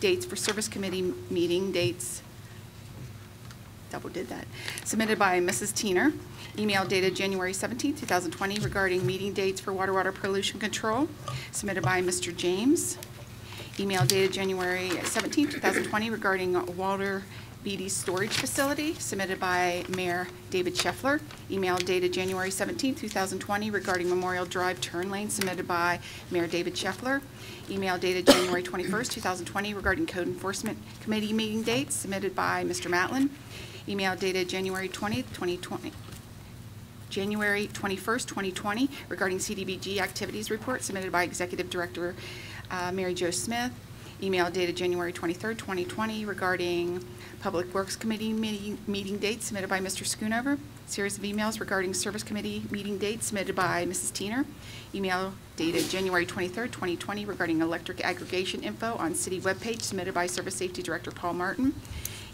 S25: dates for Service Committee meeting dates double did that. Submitted by Mrs. Teener. Email dated January 17, 2020 regarding meeting dates for water water pollution control. Submitted by Mr. James. Email dated January 17, 2020 regarding Walter BD Storage Facility. Submitted by Mayor David Scheffler. Email dated January 17, 2020 regarding Memorial Drive Turn Lane. Submitted by Mayor David Scheffler. Email dated January 21, 2020 regarding Code Enforcement Committee meeting dates. Submitted by Mr. Matlin. Email dated January 20, 2020, January 21st, 2020, regarding CDBG activities report submitted by Executive Director uh, Mary Jo Smith. Email dated January 23rd, 2020, regarding Public Works Committee meeting meeting dates submitted by Mr. Schoonover. Series of emails regarding Service Committee meeting dates submitted by Mrs. Teener. Email dated January 23rd, 2020, regarding electric aggregation info on city webpage submitted by Service Safety Director Paul Martin.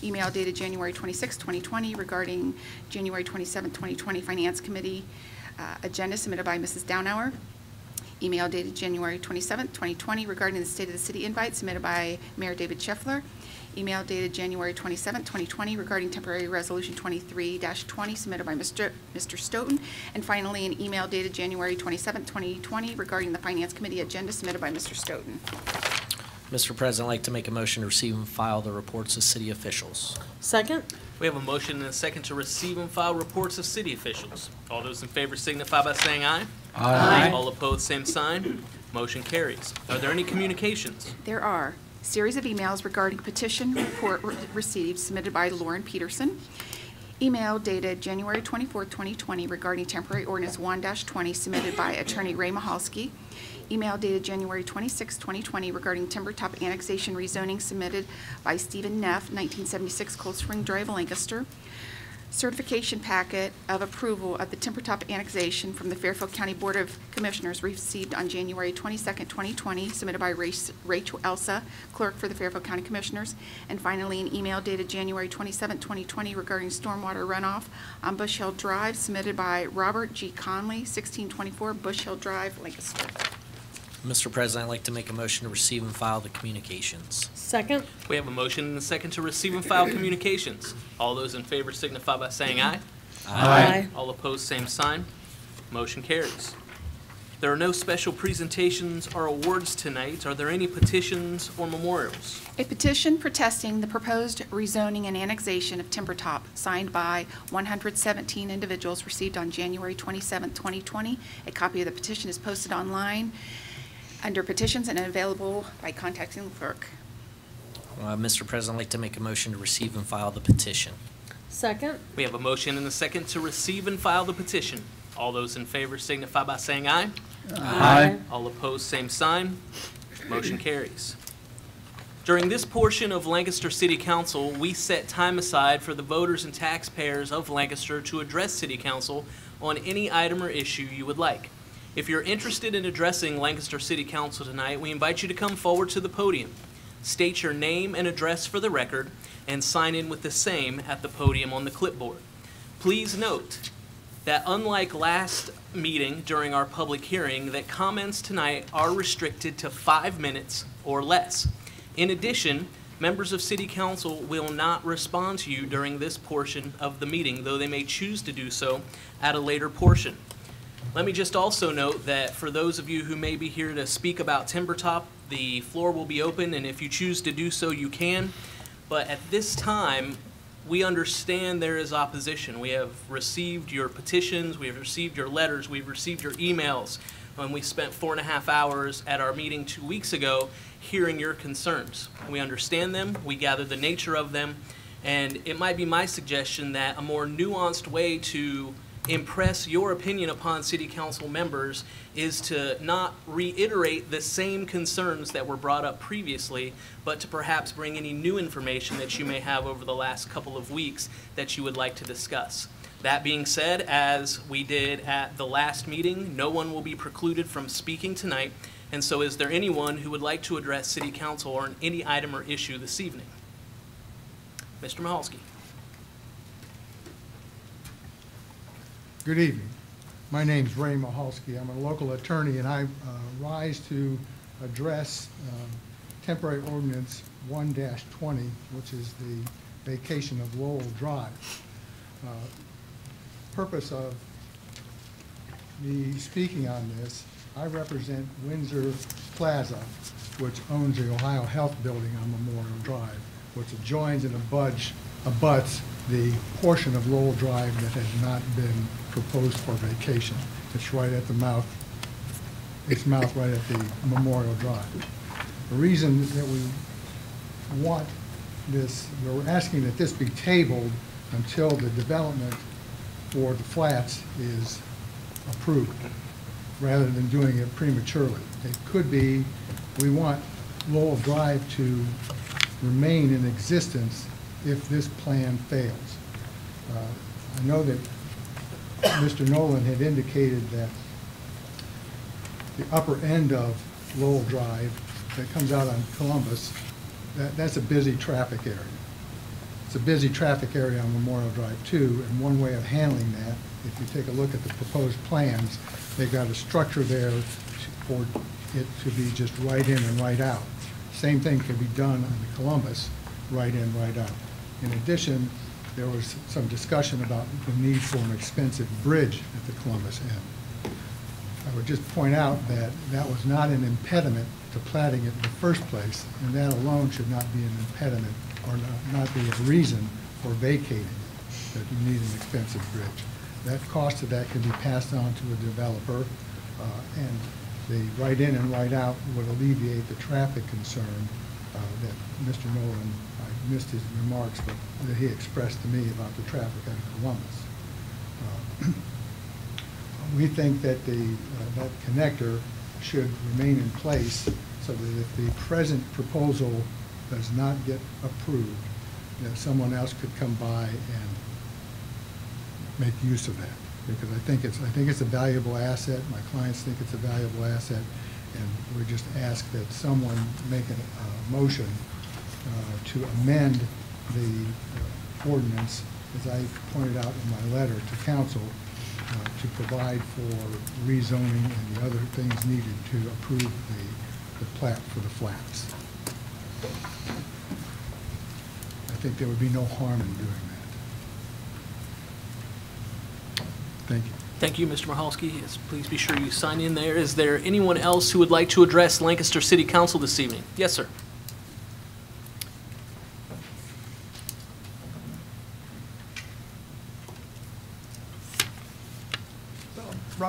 S25: Email dated January 26, 2020 regarding January 27, 2020 Finance Committee uh, agenda submitted by Mrs. Downhour. Email dated January 27, 2020 regarding the State of the City invite submitted by Mayor David Scheffler. Email dated January 27, 2020 regarding temporary resolution 23-20 submitted by Mr. Mr. Stoughton. And finally, an email dated January 27, 2020 regarding the Finance Committee agenda submitted by Mr. Stoughton.
S7: Mr. President, I'd like to make a motion to receive and file the reports of city officials.
S2: Second.
S17: We have a motion and a second to receive and file reports of city officials. All those in favor signify by saying aye.
S2: Aye.
S17: All opposed, same sign. Motion carries. Are there any communications?
S25: There are series of emails regarding petition report re- received submitted by Lauren Peterson. Email dated January 24, 2020 regarding temporary ordinance 1-20 submitted by Attorney Ray Mahalski. Email dated January 26, 2020 regarding Timber Top annexation rezoning submitted by Stephen Neff, 1976 Cold Spring Drive, Lancaster. Certification packet of approval of the Timber Top annexation from the Fairfield County Board of Commissioners received on January 22, 2020, submitted by Rachel Elsa, clerk for the Fairfield County Commissioners. And finally, an email dated January 27, 2020 regarding stormwater runoff on Bush Hill Drive, submitted by Robert G. Conley, 1624 Bush Hill Drive, Lancaster.
S7: Mr. President, I'd like to make a motion to receive and file the communications.
S2: Second.
S17: We have a motion and a second to receive and file communications. All those in favor signify by saying aye.
S2: Aye.
S17: All opposed, same sign. Motion carries. There are no special presentations or awards tonight. Are there any petitions or memorials?
S25: A petition protesting the proposed rezoning and annexation of Timber Top, signed by 117 individuals, received on January 27, 2020. A copy of the petition is posted online under petitions and available by contacting the clerk.
S7: Uh, Mr. President, I'd like to make a motion to receive and file the petition.
S2: Second.
S17: We have a motion and a second to receive and file the petition. All those in favor signify by saying aye.
S14: Aye.
S17: All opposed, same sign. Motion carries. During this portion of Lancaster City Council, we set time aside for the voters and taxpayers of Lancaster to address City Council on any item or issue you would like. If you're interested in addressing Lancaster City Council tonight, we invite you to come forward to the podium. State your name and address for the record, and sign in with the same at the podium on the clipboard. Please note that unlike last meeting during our public hearing, that comments tonight are restricted to five minutes or less. In addition, members of city council will not respond to you during this portion of the meeting, though they may choose to do so at a later portion. Let me just also note that for those of you who may be here to speak about Timber Top, the floor will be open, and if you choose to do so, you can. But at this time, we understand there is opposition. We have received your petitions, we have received your letters, we've received your emails. And we spent four and a half hours at our meeting two weeks ago hearing your concerns. We understand them, we gather the nature of them, and it might be my suggestion that a more nuanced way to impress your opinion upon city council members is to not reiterate the same concerns that were brought up previously, but to perhaps bring any new information that you may have over the last couple of weeks that you would like to discuss. That being said, as we did at the last meeting, no one will be precluded from speaking tonight. And so is there anyone who would like to address city council on any item or issue this evening? Mr. Mahalski.
S26: Good evening. My name is Ray Mahalski. I'm a local attorney, and I uh, rise to address um, temporary ordinance 1-20, which is the vacation of Lowell Drive. Uh, Purpose of me speaking on this, I represent Windsor Plaza, which owns the Ohio Health Building on Memorial Drive, which adjoins and abuts, abuts the portion of Lowell Drive that has not been proposed for vacation. It's right at the mouth, its mouth right at the Memorial Drive. The reason that we want this, we're asking that this be tabled until the development for the flats is approved, rather than doing it prematurely. It could be, we want Lowell Drive to remain in existence if this plan fails. Uh, I know that Mr. Nolan had indicated that the upper end of Lowell Drive that comes out on Columbus, that, that's a busy traffic area. It's a busy traffic area on Memorial Drive too, and one way of handling that, if you take a look at the proposed plans, they've got a structure there for it to be just right in and right out. Same thing can be done on the Columbus, right in, right out. In addition, there was some discussion about the need for an expensive bridge at the Columbus end. I would just point out that that was not an impediment to platting it in the first place, and that alone should not be an impediment or not- be a reason for vacating, it, that you need an expensive bridge. That cost of that can be passed on to a developer, uh, and the right in and right out would alleviate the traffic concern uh, that Mr. Nolan, missed his remarks, but that he expressed to me about the traffic out of Columbus. Uh, We think that the, uh, that connector should remain in place so that if the present proposal does not get approved, that someone else could come by and make use of that. Because I think it's, I think it's a valuable asset, my clients think it's a valuable asset, and we just ask that someone make a, motion to amend the uh, ordinance, as I pointed out in my letter to council, uh, to provide for rezoning and the other things needed to approve the, the plat for the flats. I think there would be no harm in doing that. Thank you.
S17: Thank you, Mr. Mahalski. Yes, please be sure you sign in there. Is there anyone else who would like to address Lancaster City Council this evening? Yes, sir.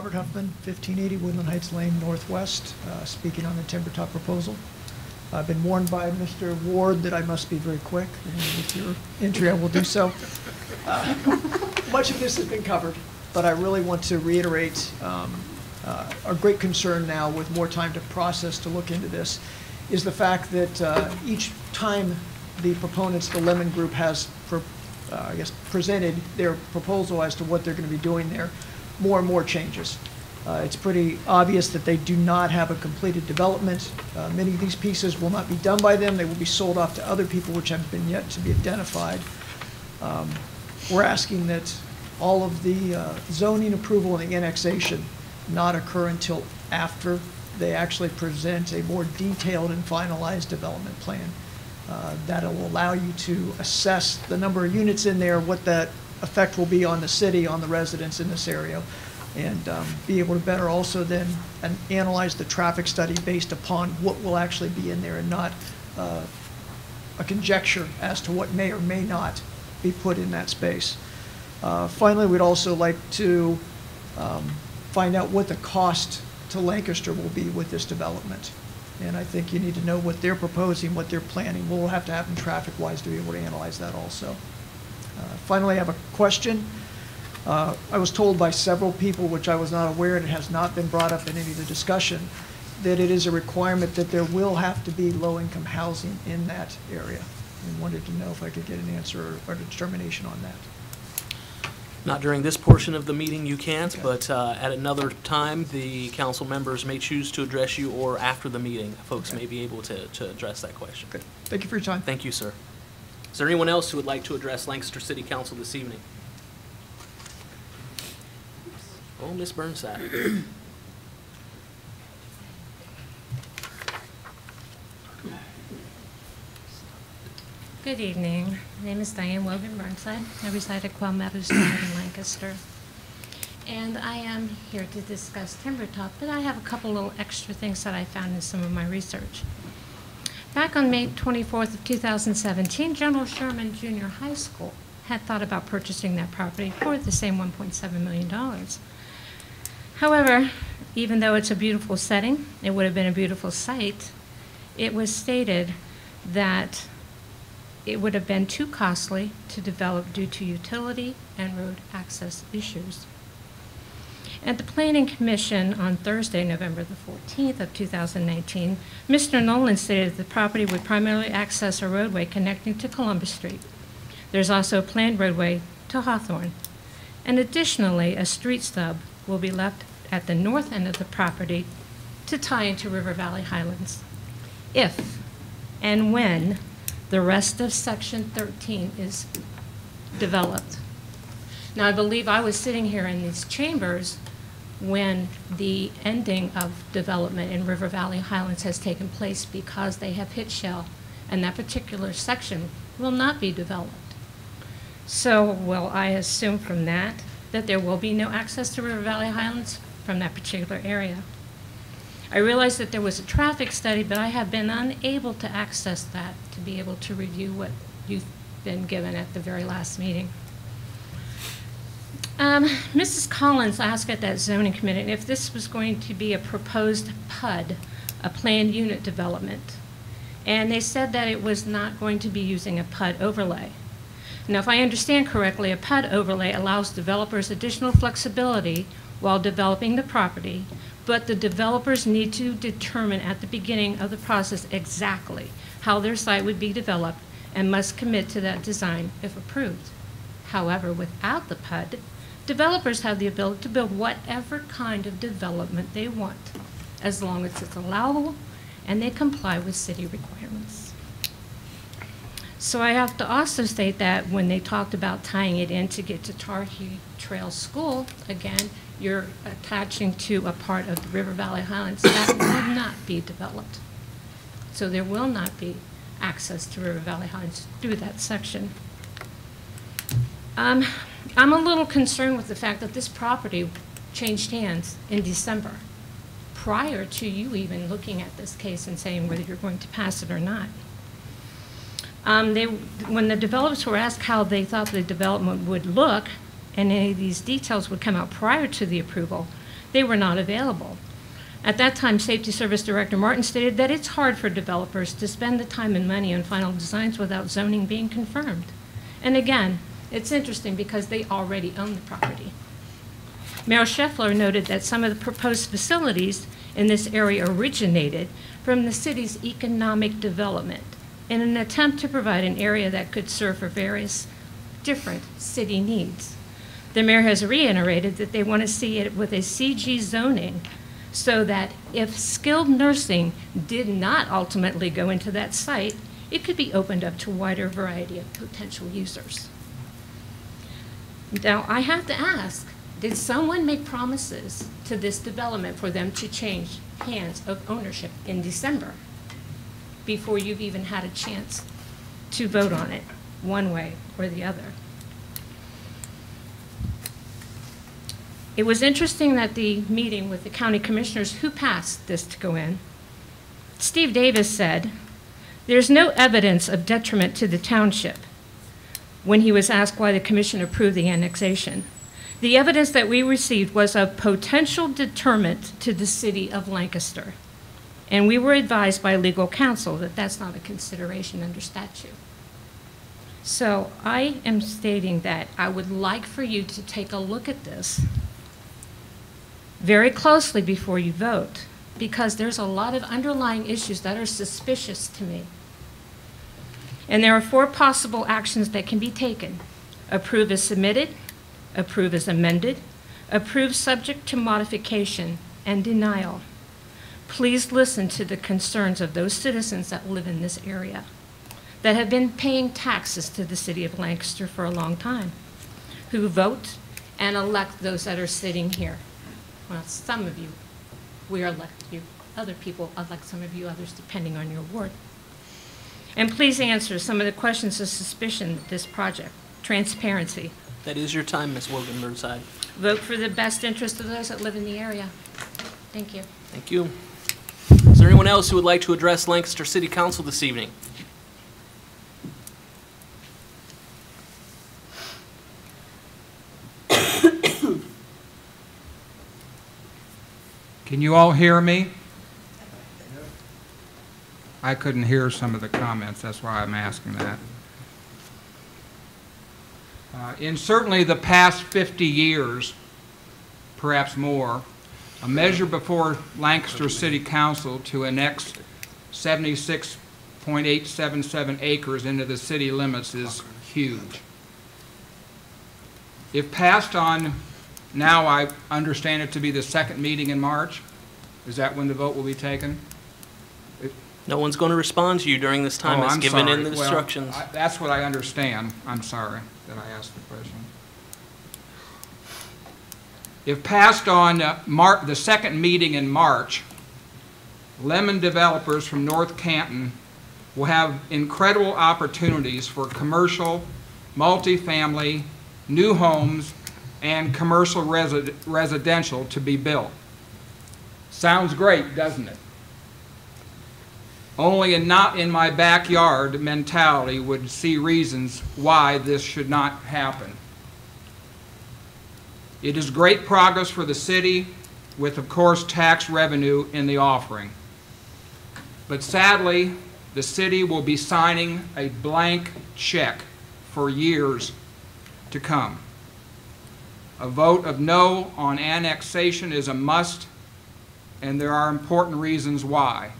S27: Robert Huffman, 1580 Woodland Heights Lane Northwest, uh, speaking on the timber top proposal. I've been warned by Mr. Ward that I must be very quick, and with your entry, I will do so. Uh, Much of this has been covered. but I really want to reiterate um, uh, our great concern now with more time to process to look into this is the fact that uh, each time the proponents, the Lemon Group has, uh, I guess, presented their proposal as to what they're going to be doing there, more and more changes. Uh, It's pretty obvious that they do not have a completed development. Uh, Many of these pieces will not be done by them. They will be sold off to other people which have been yet to be identified. Um, We're asking that all of the uh, zoning approval and the annexation not occur until after they actually present a more detailed and finalized development plan. Uh, That'll allow you to assess the number of units in there, what that effect will be on the city, on the residents in this area, and um, be able to better also then an- analyze the traffic study based upon what will actually be in there and not uh, a conjecture as to what may or may not be put in that space. Uh, Finally, we'd also like to um, find out what the cost to Lancaster will be with this development. And I think you need to know what they're proposing, what they're planning. We'll have to have them traffic-wise to be able to analyze that also. Uh, Finally, I have a question. Uh, I was told by several people, which I was not aware, and it has not been brought up in any of the discussion, that it is a requirement that there will have to be low-income housing in that area. And wanted to know if I could get an answer or a determination on that.
S17: Not during this portion of the meeting, you can't, but uh, at another time, the council members may choose to address you, or after the meeting, folks may be able to, to address that question.
S27: Thank you for your time.
S17: Thank you, sir. Is there anyone else who would like to address Lancaster City Council this evening? Oh, Ms. Burnside.
S28: Good evening. My name is Diane Wogan Burnside. I reside at Quail Meadows in Lancaster. And I am here to discuss Timber Top, but I have a couple little extra things that I found in some of my research. Back on May 24th of 2017, General Sherman Junior High School had thought about purchasing that property for the same $1.7 million. However, even though it's a beautiful setting, it would have been a beautiful site, it was stated that it would have been too costly to develop due to utility and road access issues. At the Planning Commission on Thursday, November the 14th of 2019, Mr. Nolan stated the property would primarily access a roadway connecting to Columbus Street. There's also a planned roadway to Hawthorne. And additionally, a street stub will be left at the north end of the property to tie into River Valley Highlands. If and when the rest of Section 13 is developed. Now, I believe I was sitting here in these chambers when the ending of development in River Valley Highlands has taken place because they have hit shell, and that particular section will not be developed. So, will I assume from that that there will be no access to River Valley Highlands from that particular area? I realized that there was a traffic study, but I have been unable to access that to be able to review what you've been given at the very last meeting. Um, Mrs. Collins asked at that zoning committee if this was going to be a proposed PUD, a planned unit development. And they said that it was not going to be using a PUD overlay. Now, if I understand correctly, a PUD overlay allows developers additional flexibility while developing the property, but the developers need to determine at the beginning of the process exactly how their site would be developed and must commit to that design if approved. However, without the PUD, developers have the ability to build whatever kind of development they want, as long as it's allowable and they comply with city requirements. So I have to also state that when they talked about tying it in to get to Tarhe Trail School, again, you're attaching to a part of the River Valley Highlands that will not be developed. So there will not be access to River Valley Highlands through that section. Um, I'm a little concerned with the fact that this property changed hands in December, prior to you even looking at this case and saying whether you're going to pass it or not. Um, they, when the developers were asked how they thought the development would look, and any of these details would come out prior to the approval, they were not available. At that time, Safety Service Director Martin stated that it's hard for developers to spend the time and money on final designs without zoning being confirmed. And again, it's interesting because they already own the property. Mayor Scheffler noted that some of the proposed facilities in this area originated from the city's economic development in an attempt to provide an area that could serve for various different city needs. The mayor has reiterated that they want to see it with a CG zoning so that if skilled nursing did not ultimately go into that site, it could be opened up to a wider variety of potential users. Now, I have to ask, did someone make promises to this development for them to change hands of ownership in December before you've even had a chance to vote on it, one way or the other? It was interesting that the meeting with the county commissioners who passed this to go in, Steve Davis said, there's no evidence of detriment to the township when he was asked why the commission approved the annexation. The evidence that we received was of potential deterrent to the city of Lancaster. And we were advised by legal counsel that that's not a consideration under statute. So I am stating that I would like for you to take a look at this very closely before you vote, because there's a lot of underlying issues that are suspicious to me. And there are four possible actions that can be taken. Approve as submitted, approve as amended, approve subject to modification, and denial. Please listen to the concerns of those citizens that live in this area, that have been paying taxes to the city of Lancaster for a long time, who vote and elect those that are sitting here. Well, some of you, we elect you. Other people elect some of you, others depending on your ward. And please answer some of the questions of suspicion of this project. Transparency.
S17: That is your time, Ms. Wogan Burnside.
S28: Vote for the best interest of those that live in the area. Thank you.
S17: Thank you. Is there anyone else who would like to address Lancaster City Council this evening?
S29: Can you all hear me? I couldn't hear some of the comments, that's why I'm asking that. Uh, In certainly the past 50 years, perhaps more, a measure before Lancaster City Council to annex 76.877 acres into the city limits is huge. If passed on, now I understand it to be the second meeting in March, is that when the vote will be taken?
S17: No one's going to respond to you during this time
S29: Oh,
S17: as
S29: I'm
S17: given in
S29: sorry.
S17: the
S29: Well,
S17: instructions.
S29: I- That's what I understand. I'm sorry that I asked the question. If passed on uh, Mar, the second meeting in March, Lemon developers from North Canton will have incredible opportunities for commercial, multifamily, new homes, and commercial resi- residential to be built. Sounds great, doesn't it? Only a not in my backyard mentality would see reasons why this should not happen. It is great progress for the city, with, of course, tax revenue in the offering. But sadly, the city will be signing a blank check for years to come. A vote of no on annexation is a must, and there are important reasons why.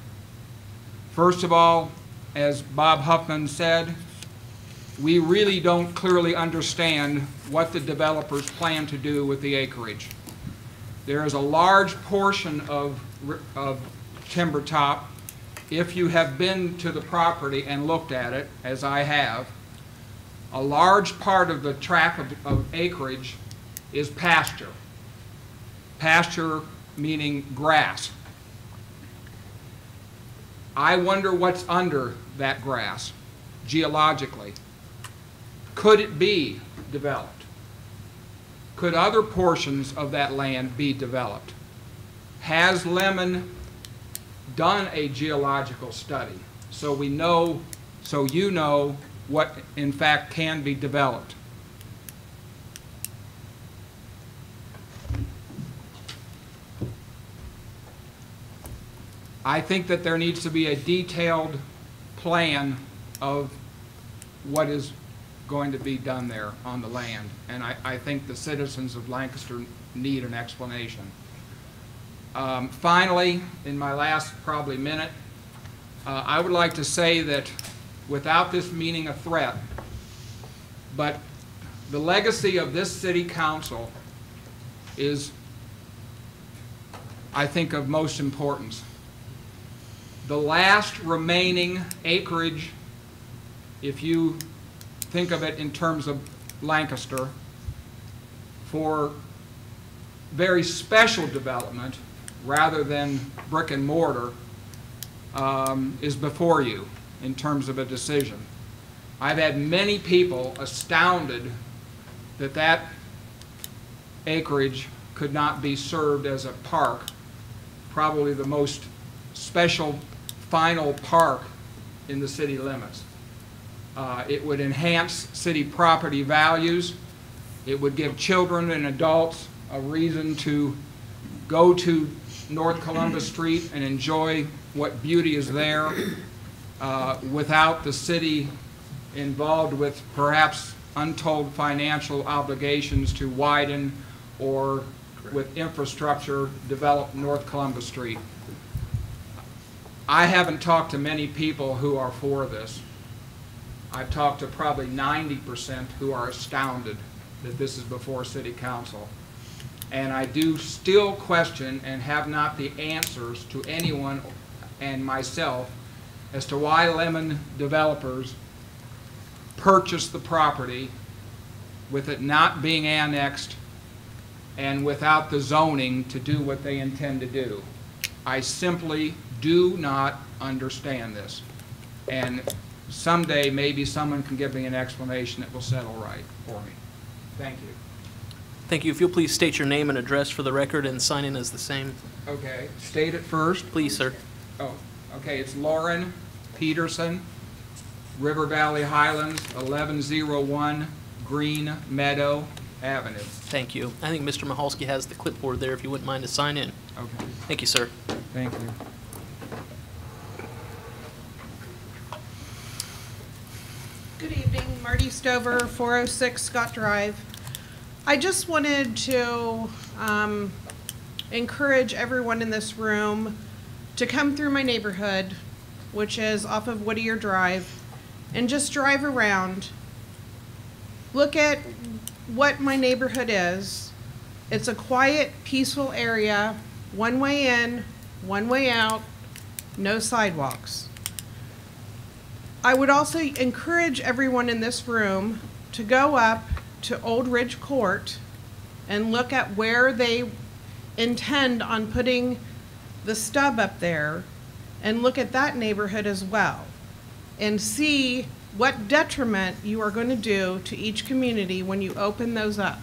S29: First of all, as Bob Huffman said, we really don't clearly understand what the developers plan to do with the acreage. There is a large portion of, of timber top. If you have been to the property and looked at it, as I have, a large part of the tract of, of acreage is pasture. Pasture meaning grass. I wonder what's under that grass geologically. Could it be developed? Could other portions of that land be developed? Has Lemon done a geological study so we know, so you know what in fact can be developed? I think that there needs to be a detailed plan of what is going to be done there on the land. And I, I think the citizens of Lancaster need an explanation. Um, Finally, in my last probably minute, uh, I would like to say that without this meaning a threat, but the legacy of this city council is, I think, of most importance. The last remaining acreage, if you think of it in terms of Lancaster, for very special development rather than brick and mortar, um, is before you in terms of a decision. I've had many people astounded that that acreage could not be served as a park, probably the most special final park in the city limits. Uh, It would enhance city property values. It would give children and adults a reason to go to North Columbus Street and enjoy what beauty is there uh, without the city involved with perhaps untold financial obligations to widen or with infrastructure develop North Columbus Street. I haven't talked to many people who are for this. I've talked to probably 90% who are astounded that this is before city council. And I do still question and have not the answers to anyone and myself as to why Lemon developers purchased the property with it not being annexed and without the zoning to do what they intend to do. I simply do not understand this. And someday, maybe someone can give me an explanation that will settle right for me. Thank you.
S17: Thank you. If you'll please state your name and address for the record and sign in as the same.
S29: Okay, state it first.
S17: Please, sir.
S29: Oh, okay, it's Lauren Peterson, River Valley Highlands, 1101 Green Meadow Avenue.
S17: Thank you. I think Mr. Mahalski has the clipboard there if you wouldn't mind to sign in.
S29: Okay.
S17: Thank you, sir.
S29: Thank you.
S30: Good evening, Marty Stover, 406 Scott Drive. I just wanted to um, encourage everyone in this room to come through my neighborhood, which is off of Whittier Drive, and just drive around. Look at what my neighborhood is. It's a quiet, peaceful area, one way in, one way out, no sidewalks. I would also encourage everyone in this room to go up to Old Ridge Court and look at where they intend on putting the stub up there and look at that neighborhood as well and see what detriment you are going to do to each community when you open those up.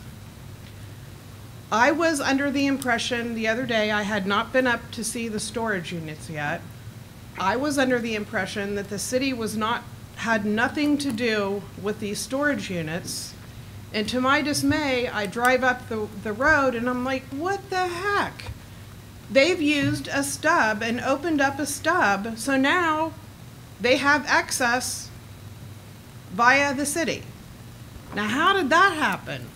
S30: I was under the impression the other day, I had not been up to see the storage units yet. I was under the impression that the city was not, had nothing to do with these storage units. And to my dismay, I drive up the, the road and I'm like, what the heck? They've used a stub and opened up a stub, so now they have access via the city. Now, how did that happen?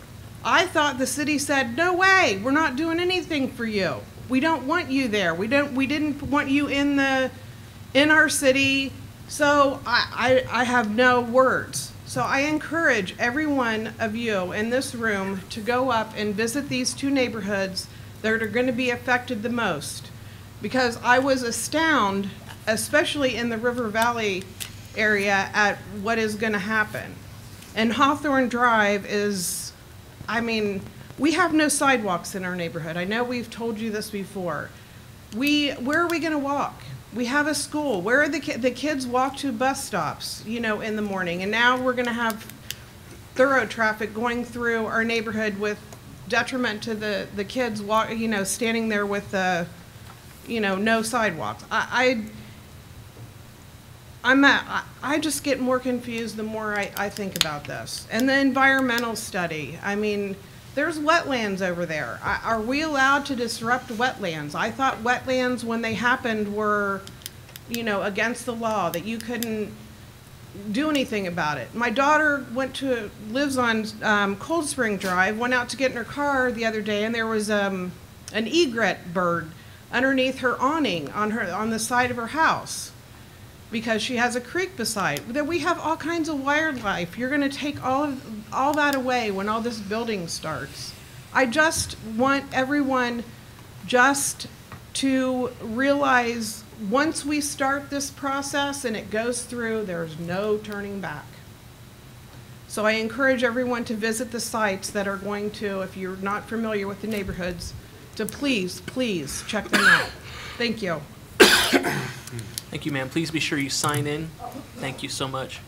S30: I thought the city said, no way, we're not doing anything for you. We don't want you there. We don't, we didn't want you in the, in our city. So I, I, I have no words. So I encourage every one of you in this room to go up and visit these two neighborhoods that are going to be affected the most. Because I was astounded, especially in the River Valley area, at what is going to happen. And Hawthorne Drive is, I mean, we have no sidewalks in our neighborhood. I know we've told you this before. We, where are we going to walk? We have a school. Where are the, ki- the kids walk to bus stops, you know, in the morning? And now we're going to have thorough traffic going through our neighborhood with detriment to the, the kids walk, you know, standing there with the, you know, no sidewalks. I, I I'm I just get more confused the more I, I think about this. And the environmental study, I mean, there's wetlands over there. I- Are we allowed to disrupt wetlands? I thought wetlands, when they happened, were, you know, against the law, that you couldn't, do anything about it. My daughter went to, lives on um, Cold Spring Drive, went out to get in her car the other day, and there was um, an egret bird underneath her awning on her, on the side of her house because she has a creek beside. That we have all kinds of wildlife. You're going to take all of all that away when all this building starts. I just want everyone just to realize once we start this process and it goes through, there's no turning back. So I encourage everyone to visit the sites that are going to, if you're not familiar with the neighborhoods, to please, please check them out. Thank you.
S17: Thank you, ma'am. Please be sure you sign in. Thank you so much.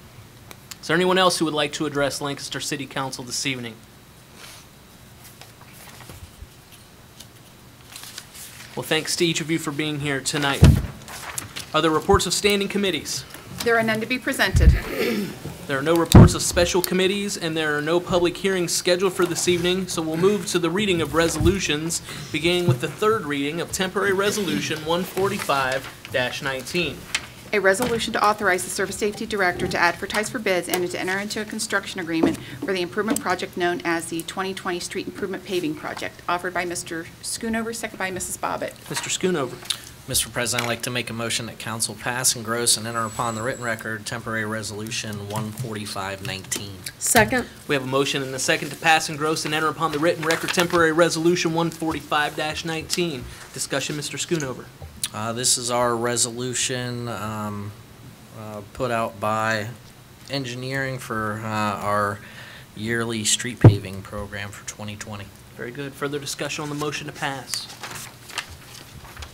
S17: Is there anyone else who would like to address Lancaster City Council this evening? Well, thanks to each of you for being here tonight. Are there reports of standing committees?
S25: There are none to be presented.
S17: There are no reports of special committees, and there are no public hearings scheduled for this evening, so we'll move to the reading of resolutions, beginning with the third reading of temporary resolution 145-19.
S25: A resolution to authorize the Service Safety Director to advertise for bids and to enter into a construction agreement for the improvement project known as the 2020 Street Improvement Paving Project, offered by Mr. Schoonover, second by Mrs. Bobbitt.
S17: Mr. Schoonover.
S7: Mr. President, I'd like to make a motion that council pass and gross and enter upon the written record temporary resolution 14519.
S2: Second?
S17: We have a motion and a second to pass and gross and enter upon the written record temporary resolution 145-19. Discussion, Mr. Schoonover.
S7: Uh, This is our resolution um, uh, put out by engineering for uh, our yearly street paving program for 2020.
S17: Very good. Further discussion on the motion to pass?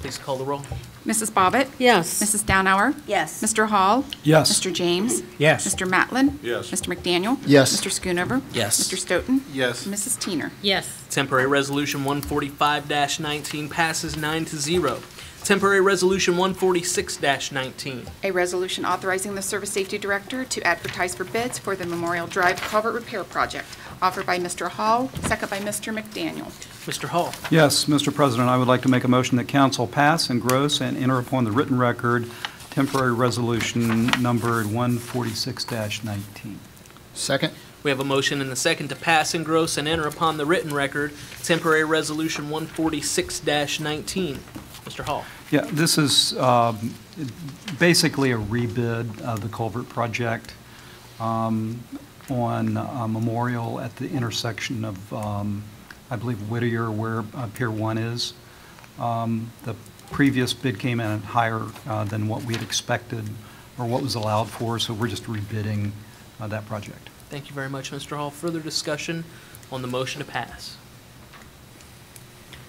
S17: Please call the roll.
S25: Mrs. Bobbitt?
S2: Yes.
S25: Mrs. Downhour?
S1: Yes.
S25: Mr. Hall?
S14: Yes.
S25: Mr. James?
S14: Yes.
S25: Mr. Matlin?
S14: Yes.
S25: Mr. McDaniel?
S18: Yes.
S25: Mr. Schoonover?
S7: Yes.
S25: Mr. Stoughton?
S19: Yes.
S25: Mrs. Teener?
S9: Yes.
S17: Temporary Resolution 145-19 passes nine to zero. Temporary Resolution 146-19.
S25: A resolution authorizing the Service Safety Director to advertise for bids for the Memorial Drive Culvert Repair Project, offered by Mr. Hall, second by Mr. McDaniel.
S17: Mr. Hall.
S31: Yes, Mr. President, I would like to make a motion that council pass and gross and enter upon the written record temporary resolution numbered 146-19.
S18: Second?
S17: We have a motion and a second to pass and gross and enter upon the written record temporary resolution 146-19. Mr. Hall.
S31: Yeah, this is um, basically a rebid of the culvert project um, on uh, Memorial at the intersection of, um, I believe, Whittier, where uh, Pier 1 is. Um, The previous bid came in higher uh, than what we had expected or what was allowed for, so we're just rebidding uh, that project.
S17: Thank you very much, Mr. Hall. Further discussion on the motion to pass?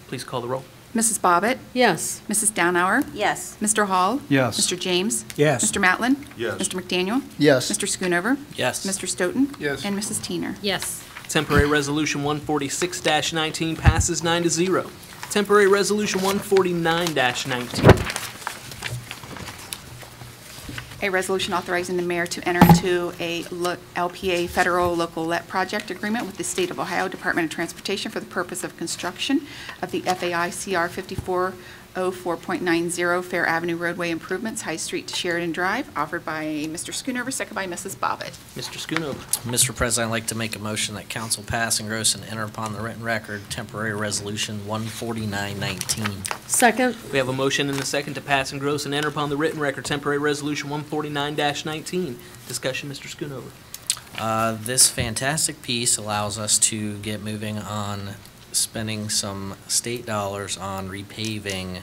S17: Please call the roll.
S25: Mrs. Bobbitt?
S2: Yes.
S25: Mrs. Downhour?
S1: Yes.
S25: Mr. Hall?
S31: Yes.
S25: Mr. James?
S14: Yes.
S25: Mr. Matlin?
S19: Yes.
S25: Mr. McDaniel?
S18: Yes.
S25: Mr. Schoonover?
S7: Yes.
S25: Mr. Stoughton?
S19: Yes.
S25: And Mrs. Teener?
S9: Yes.
S17: Temporary Resolution 146-19 passes nine to zero. Temporary Resolution 149-19.
S25: A resolution authorizing the mayor to enter into a LPA federal local let project agreement with the State of Ohio Department of Transportation for the purpose of construction of the FAI CR 5404.90 Fair Avenue roadway improvements, High Street to Sheridan Drive, offered by Mr. Schoonover, second by Mrs. Bobbitt.
S17: Mr. Schoonover.
S7: Mr. President, I'd like to make a motion that council pass and gross and enter upon the written record temporary resolution 14919.
S2: Second?
S17: We have a motion and a second to pass and gross and enter upon the written record temporary resolution 149-19. Discussion, Mr. Schoonover.
S7: Uh, This fantastic piece allows us to get moving on spending some state dollars on repaving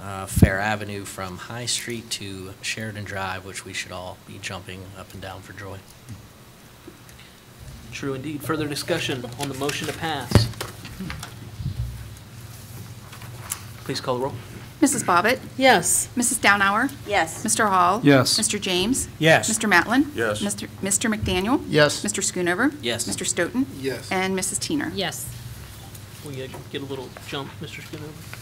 S7: uh, Fair Avenue from High Street to Sheridan Drive, which we should all be jumping up and down for joy.
S17: True indeed. Further discussion on the motion to pass? Please call the roll.
S25: Mrs. Bobbitt?
S2: Yes.
S25: Mrs. Downhour?
S1: Yes.
S25: Mr. Hall?
S31: Yes.
S25: Mr. James?
S14: Yes.
S25: Mr. Matlin?
S19: Yes.
S25: Mr. Mr. McDaniel?
S18: Yes.
S25: Mr. Schoonover?
S7: Yes.
S25: Mr. Stoughton?
S19: Yes.
S25: And Mrs. Teener?
S9: Yes.
S17: We get a little jump, Mr. Schoonover?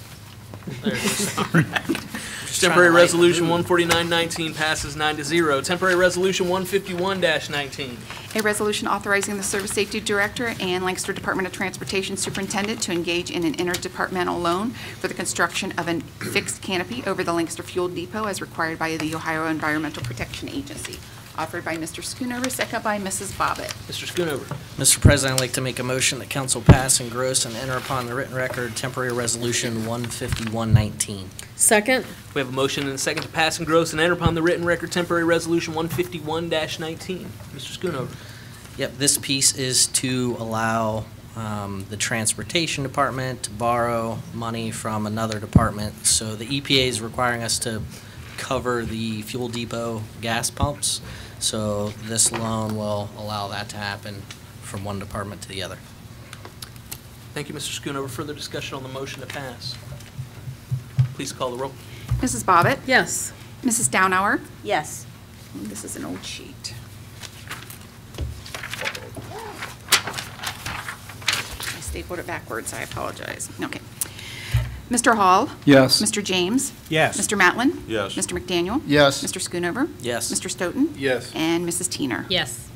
S17: There it is. All right. Temporary Resolution 149-19 passes nine to zero. Temporary Resolution 151-19.
S25: A resolution authorizing the Service Safety Director and Lancaster Department of Transportation Superintendent to engage in an interdepartmental loan for the construction of a fixed canopy over the Lancaster Fuel Depot as required by the Ohio Environmental Protection Agency, offered by Mr. Schoonover, second by Mrs. Bobbitt.
S17: Mr. Schoonover.
S7: Mr. President, I'd like to make a motion that council pass, and gross and enter upon the written record temporary resolution 15119.
S2: Second?
S17: We have a motion and a second to pass and gross and enter upon the written record temporary resolution 151-19. Mr. Schoonover.
S7: Yep, this piece is to allow um, the Transportation Department to borrow money from another department. So the EPA is requiring us to cover the fuel depot gas pumps. So this loan will allow that to happen from one department to the other.
S17: Thank you, Mr. Schoonover. Further discussion on the motion to pass. Please call the roll.
S25: Mrs. Bobbitt?
S2: Yes.
S25: Mrs. Downhour?
S1: Yes.
S25: This is an old sheet. I stapled it backwards, I apologize. Okay. Mr. Hall?
S31: Yes.
S25: Mr. James?
S5: Yes.
S25: Mr. Matlin?
S31: Yes.
S25: Mr. McDaniel?
S18: Yes.
S25: Mr. Schoonover?
S7: Yes.
S25: Mr. Stoughton?
S18: Yes.
S25: And Mrs. Teener?
S9: Yes.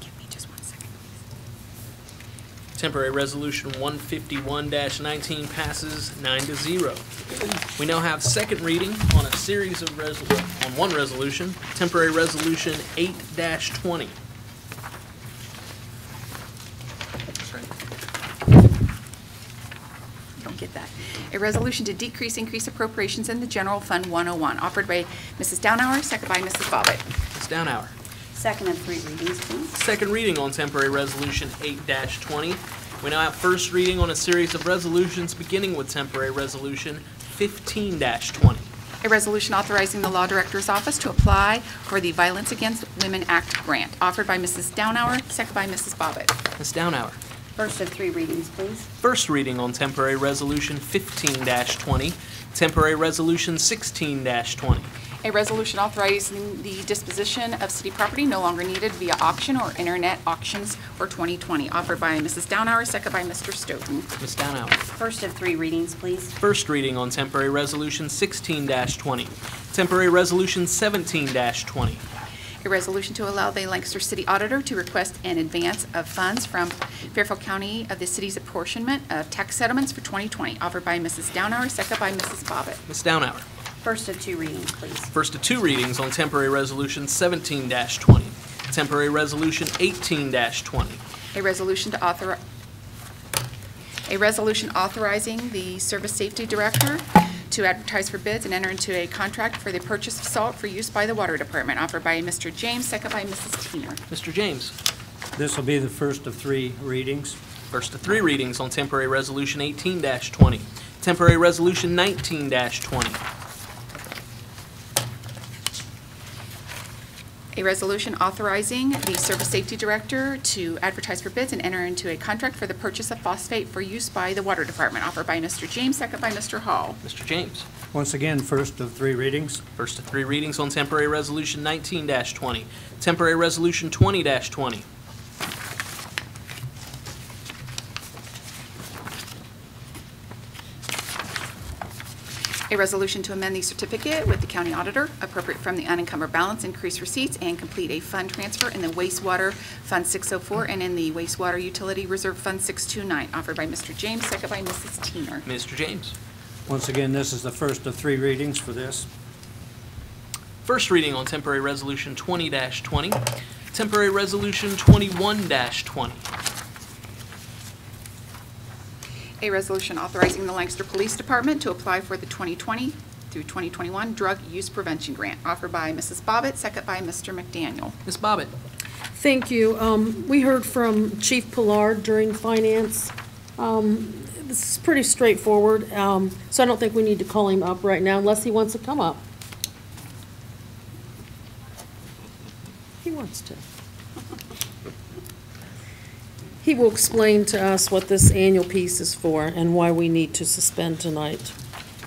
S25: Give me just one second.
S17: Temporary resolution 151-19 passes nine to zero. We now have second reading on a series of resol, on one resolution, temporary resolution 8-20.
S25: You don't get that. A resolution to decrease increase appropriations in the General Fund 101, offered by Mrs. Downhour, second by Mrs. Bobbitt.
S17: Ms. Downhour.
S1: Second and three readings, please.
S17: Second reading on temporary resolution 8-20. We now have first reading on a series of resolutions, beginning with temporary resolution 15-20.
S25: A resolution authorizing the Law Director's Office to apply for the Violence Against Women Act grant, offered by Mrs. Downhour, second by Mrs. Bobbitt.
S17: Ms. Downhour.
S1: First of three readings, please.
S17: First reading on temporary resolution 15-20. Temporary resolution 16-20.
S25: A resolution authorizing the disposition of city property no longer needed via auction or internet auctions for 2020, offered by Mrs. Downhour, second by Mr. Stoughton.
S17: Ms. Downhour.
S1: First of three readings, please.
S17: First reading on temporary resolution 16-20. Temporary resolution 17-20.
S25: A resolution to allow the Lancaster City Auditor to request an advance of funds from Fairfield County of the city's apportionment of tax settlements for 2020, offered by Mrs. Downhour, second by Mrs. Bobbitt.
S17: Ms. Downhour.
S1: First of two readings, please.
S17: First of two readings on temporary resolution 17-20. Temporary resolution 18-20.
S25: A resolution to author, a resolution authorizing the Service Safety Director to advertise for bids and enter into a contract for the purchase of salt for use by the Water Department, offered by Mr. James, second by Mrs. Teener.
S17: Mr. James.
S5: This will be the first of three readings.
S17: First of three readings on temporary resolution 18-20. Temporary resolution 19-20.
S25: A resolution authorizing the Service Safety Director to advertise for bids and enter into a contract for the purchase of phosphate for use by the Water Department, offered by Mr. James, second by Mr. Hall.
S17: Mr. James.
S5: Once again, first of three readings.
S17: First of three readings on temporary resolution 19-20. Temporary resolution 20-20.
S25: A resolution to amend the certificate with the county auditor, appropriate from the unencumbered balance, increase receipts, and complete a fund transfer in the wastewater Fund 604 and in the wastewater utility reserve Fund 629, offered by Mr. James, second by Mrs. Teener.
S17: Mr. James.
S5: Once again, this is the first of three readings for this.
S17: First reading on temporary resolution 20-20. Temporary resolution 21-20.
S25: A resolution authorizing the Lancaster Police Department to apply for the 2020 through 2021 Drug Use Prevention Grant, offered by Mrs. Bobbitt, second by Mr. McDaniel.
S17: Ms. Bobbitt.
S2: Thank you. Um, We heard from Chief Pillard during finance. Um, This is pretty straightforward, um, so I don't think we need to call him up right now unless he wants to come up. He wants to. He will explain to us what this annual piece is for and why we need to suspend tonight.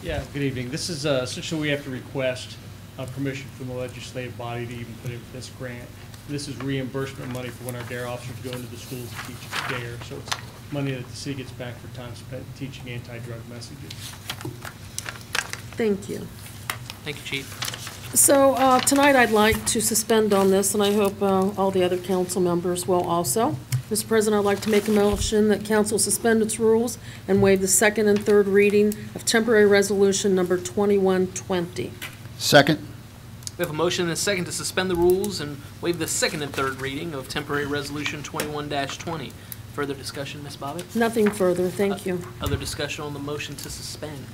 S32: Yeah, good evening. This is uh, essentially, we have to request uh, permission from the legislative body to even put in this grant. This is reimbursement money for when our DARE officers go into the schools to teach DARE. So it's money that the city gets back for time spent teaching anti-drug messages.
S2: Thank you.
S17: Thank you, Chief.
S2: So uh, tonight, I'd like to suspend on this, and I hope uh, all the other council members will also. Mr. President, I'd like to make a motion that council suspend its rules and waive the second and third reading of temporary resolution number 2120.
S18: Second?
S17: We have a motion and a second to suspend the rules and waive the second and third reading of temporary resolution twenty-one twenty. Further discussion, Ms. Bobbitt?
S2: Nothing further, thank you.
S17: Other discussion on the motion to suspend?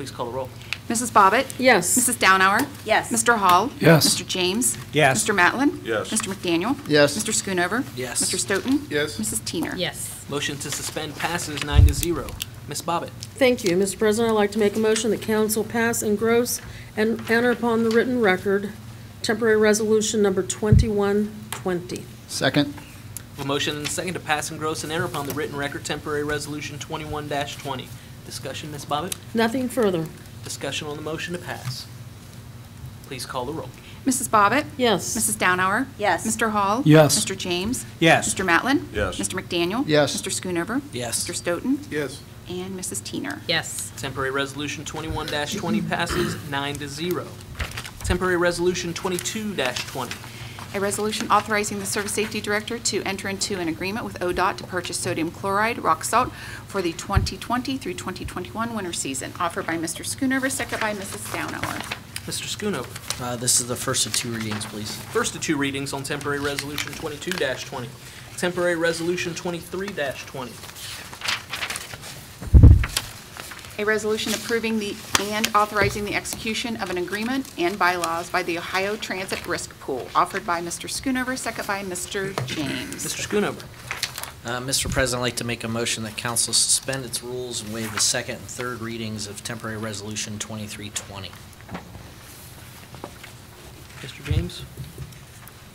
S17: Please call the roll.
S25: Mrs. Bobbitt?
S2: Yes.
S25: Mrs. Downhour?
S1: Yes.
S25: Mr. Hall?
S31: Yes.
S25: Mr. James?
S5: Yes.
S25: Mr. Matlin?
S24: Yes.
S25: Mr. McDaniel?
S18: Yes.
S25: Mr. Schoonover?
S7: Yes.
S25: Mr. Stoughton?
S24: Yes.
S25: Mrs. Teener?
S9: Yes.
S17: Motion to suspend passes nine to zero. Ms. Bobbitt?
S2: Thank you, Mr. President. I'd like to make a motion that council pass, and engross, and enter upon the written record temporary resolution number 2120.
S18: Second?
S17: A motion and a second to pass, and engross, and enter upon the written record temporary resolution twenty-one twenty. Discussion, Ms. Bobbitt?
S2: Nothing further.
S17: Discussion on the motion to pass. Please call the roll.
S25: Mrs. Bobbitt?
S2: Yes.
S25: Mrs. Downhour?
S1: Yes.
S25: Mr. Hall?
S31: Yes.
S25: Mr. James?
S5: Yes.
S25: Mr. Matlin?
S24: Yes.
S25: Mr. McDaniel?
S18: Yes.
S25: Mr. Schoonover?
S7: Yes.
S25: Mr. Stoughton?
S24: Yes.
S25: And Mrs. Teener?
S9: Yes.
S17: Temporary resolution 21-20 passes nine to zero. Temporary resolution twenty-two twenty.
S25: A resolution authorizing the Service Safety Director to enter into an agreement with ODOT to purchase sodium chloride rock salt for the 2020 through 2021 winter season, offered by Mr. Schoonover, second by Mrs. Downhour.
S17: Mr. Schoonover.
S7: Uh, this is the first of two readings, please.
S17: First of two readings on temporary resolution 22-20. Temporary resolution 23-20.
S25: A resolution approving the, and authorizing the execution of an agreement and bylaws by the Ohio Transit Risk Pool, offered by Mr. Schoonover, second by Mr. James.
S17: Mr. Schoonover.
S7: Uh, Mr. President, I'd like to make a motion that council suspend its rules and waive the second and third readings of temporary resolution 2320.
S17: Mr. James.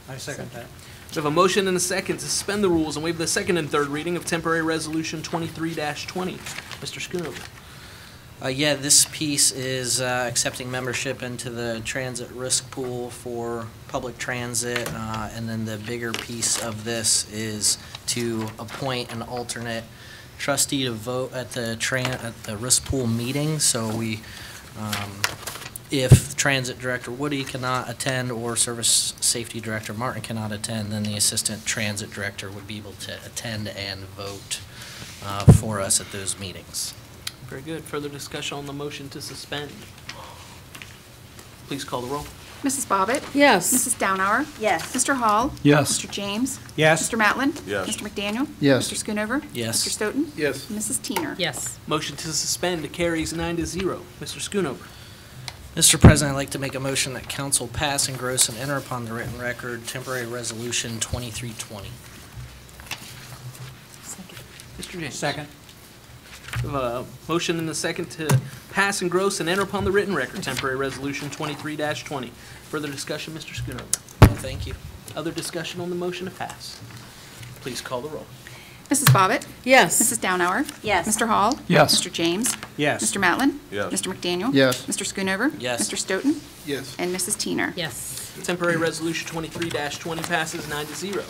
S5: I second that.
S17: We have a motion and a second to suspend the rules and waive the second and third reading of temporary resolution twenty-three twenty. Mr. Schoonover.
S7: Uh, yeah, this piece is uh, accepting membership into the transit risk pool for public transit. uh, And then the bigger piece of this is to appoint an alternate trustee to vote at the tran, at the risk pool meeting. So we, um, if Transit Director Woody cannot attend or Service Safety Director Martin cannot attend, then the Assistant Transit Director would be able to attend and vote uh, for us at those meetings.
S17: Very good. Further discussion on the motion to suspend. Please call the roll.
S25: Mrs. Bobbitt?
S2: Yes.
S25: Mrs. Downhour?
S1: Yes.
S25: Mr. Hall?
S31: Yes.
S25: Mr. James?
S5: Yes.
S25: Mr. Matlin?
S24: Yes.
S25: Mr. McDaniel?
S18: Yes.
S25: Mr. Schoonover?
S7: Yes.
S25: Mr. Stoughton?
S24: Yes.
S25: Mrs. Teener?
S9: Yes.
S17: Motion to suspend carries nine to zero. Mr. Schoonover.
S7: Mr. President, I'd like to make a motion that council pass, engross, and enter upon the written record temporary resolution 2320. Second.
S17: Mr. James.
S5: Second.
S17: We have a motion and a second to pass, and engross, and enter upon the written record temporary resolution 23-20. Further discussion, Mr. Schoonover.
S7: No, thank you.
S17: Other discussion on the motion to pass. Please call the roll.
S25: Mrs. Bobbitt?
S2: Yes.
S25: Mrs. Downhour?
S1: Yes.
S25: Mr. Hall?
S31: Yes.
S25: Mr. James?
S5: Yes.
S25: Mr. Matlin?
S24: Yes.
S25: Mr. McDaniel?
S18: Yes.
S25: Mr. Schoonover?
S7: Yes.
S25: Mr. Stoughton?
S24: Yes.
S25: And Mrs. Teener?
S9: Yes.
S17: Temporary resolution 23-20 passes nine to zero.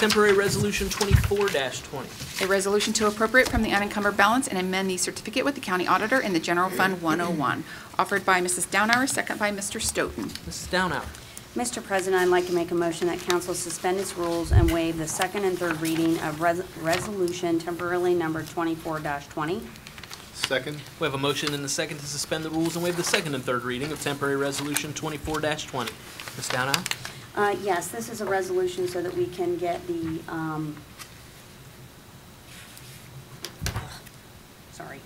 S17: Temporary resolution 24-20.
S25: A resolution to appropriate from the unencumbered balance and amend the certificate with the county auditor in the General Fund 101, offered by Mrs. Downhour, second by Mr. Stoughton.
S17: Mrs. Downhour.
S1: Mr. President, I'd like to make a motion that council suspend its rules and waive the second and third reading of res- resolution temporarily numbered twenty-four twenty.
S24: Second?
S17: We have a motion and a second to suspend the rules and waive the second and third reading of temporary resolution 24-20. Ms. Downhour.
S1: Uh, yes, this is a resolution so that we can get the, um, sorry.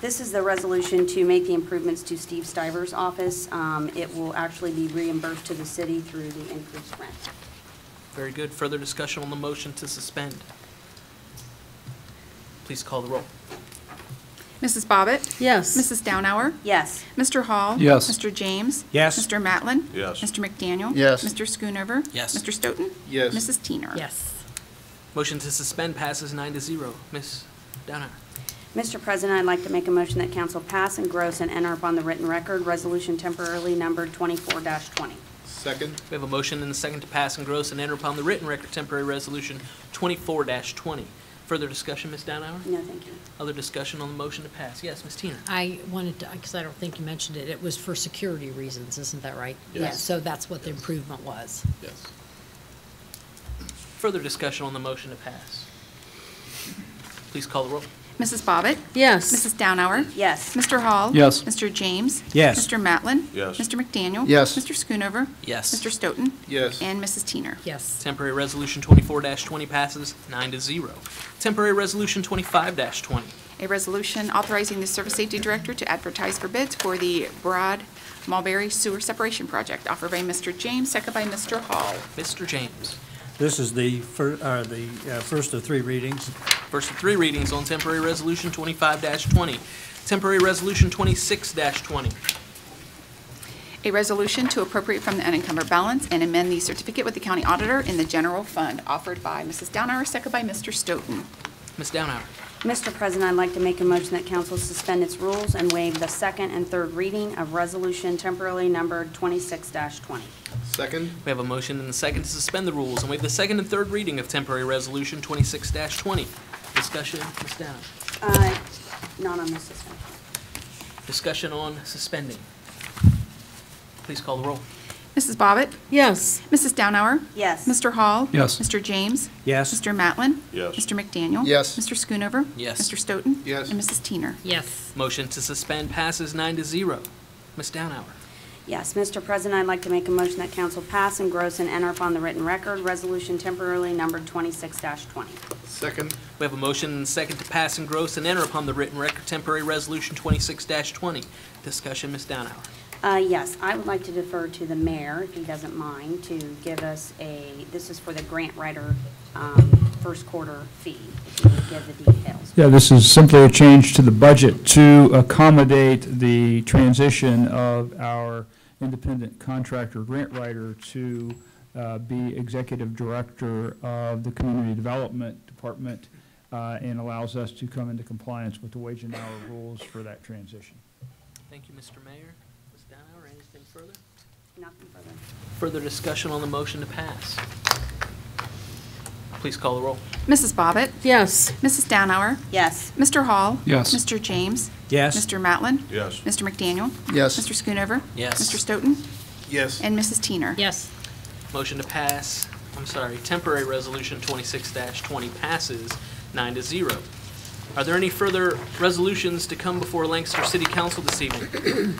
S1: This is the resolution to make the improvements to Steve Stivers' office. Um, it will actually be reimbursed to the city through the increased rent.
S17: Very good. Further discussion on the motion to suspend. Please call the roll.
S25: Mrs. Bobbitt?
S2: Yes.
S25: Mrs. Downhour?
S1: Yes.
S25: Mr. Hall?
S31: Yes.
S25: Mr. James?
S5: Yes.
S25: Mr. Matlin?
S24: Yes.
S25: Mr. McDaniel?
S18: Yes.
S25: Mr. Schoonover?
S7: Yes.
S25: Mr. Stoughton?
S24: Yes.
S25: Mrs. Teener?
S9: Yes.
S17: Motion to suspend passes nine to zero. Ms. Downhour.
S1: Mr. President, I'd like to make a motion that council pass, and engross, and enter upon the written record, resolution temporarily numbered twenty-four twenty.
S24: Second?
S17: We have a motion and a second to pass, and engross, and enter upon the written record temporary resolution twenty-four twenty. Further discussion, Ms. Downhour?
S1: No, thank you.
S17: Other discussion on the motion to pass? Yes, Ms. Teener.
S9: I wanted to, because I don't think you mentioned it, it was for security reasons, isn't that right?
S1: Yes.
S9: So that's what the improvement was.
S24: Yes.
S17: Further discussion on the motion to pass? Please call the roll.
S25: Mrs. Bobbitt?
S2: Yes.
S25: Mrs. Downhour?
S1: Yes.
S25: Mr. Hall?
S31: Yes.
S25: Mr. James?
S5: Yes.
S25: Mr. Matlin?
S24: Yes.
S25: Mr. McDaniel?
S18: Yes.
S25: Mr. Schoonover?
S7: Yes.
S25: Mr. Stoughton?
S24: Yes.
S25: And Mrs. Teener.
S9: Yes.
S17: Temporary Resolution 24-20 passes nine to zero. Temporary Resolution 25-20.
S25: A resolution authorizing the Service Safety Director to advertise for bids for the Broad Mulberry Sewer Separation Project, offered by Mr. James, second by Mr. Hall.
S17: Mr. James.
S5: This is the fir, uh, the uh, first of three readings.
S17: First of three readings on Temporary Resolution 25-20. Temporary Resolution 26-20.
S25: A resolution to appropriate from the unencumbered balance and amend the certificate with the county auditor in the general fund, offered by Mrs. Downhour, second by Mr. Stoughton.
S17: Ms. Downhour.
S1: Mr. President, I'd like to make a motion that council suspend its rules and waive the second and third reading of resolution temporarily numbered 26-20.
S24: Second?
S17: We have a motion and a second to suspend the rules and waive the second and third reading of Temporary Resolution twenty-six twenty. Discussion, Ms. Downhour.
S1: Uh, not on this suspension.
S17: Discussion on suspending. Please call the roll.
S25: Mrs. Bobbitt?
S2: Yes.
S25: Mrs. Downhour?
S1: Yes.
S25: Mr. Hall?
S31: Yes.
S25: Mr. James?
S5: Yes.
S25: Mr. Matlin?
S24: Yes.
S25: Mr. McDaniel?
S18: Yes.
S25: Mr. Schoonover?
S17: Yes.
S25: Mr. Stoughton?
S24: Yes.
S25: And Mrs. Teener.
S9: Yes.
S17: Motion to suspend passes nine to zero. Ms. Downhour.
S1: Yes, Mr. President, I'd like to make a motion that council pass, and engross, and enter upon the written record resolution temporarily numbered twenty-six twenty.
S24: Second?
S17: We have a motion and a second to pass, and engross, and enter upon the written record Temporary Resolution twenty-six twenty. Discussion, Ms. Downhour.
S1: Uh, yes, I would like to defer to the mayor, if he doesn't mind, to give us a, this is for the grant writer, um, first quarter fee, if you would give the details.
S14: Yeah, this is simply a change to the budget to accommodate the transition of our independent contractor grant writer to uh, be executive director of the Community Development Department uh, and allows us to come into compliance with the wage and hour rules for that transition.
S17: Thank you, Mr. Mayor. Ms. Downhour, anything further?
S1: Nothing further.
S17: Further discussion on the motion to pass. Please call the roll.
S25: Mrs. Bobbitt?
S2: Yes.
S25: Mrs. Downhour?
S1: Yes.
S25: Mr. Hall?
S31: Yes.
S25: Mr. James?
S5: Yes.
S25: Mr. Matlin?
S24: Yes.
S25: Mr. McDaniel?
S18: Yes.
S25: Mr. Schoonover?
S7: Yes.
S25: Mr. Stoughton?
S24: Yes.
S25: And Mrs. Teener.
S9: Yes.
S17: Motion to pass, I'm sorry, Temporary Resolution twenty-six twenty passes nine to zero. Are there any further resolutions to come before Lancaster City Council this evening?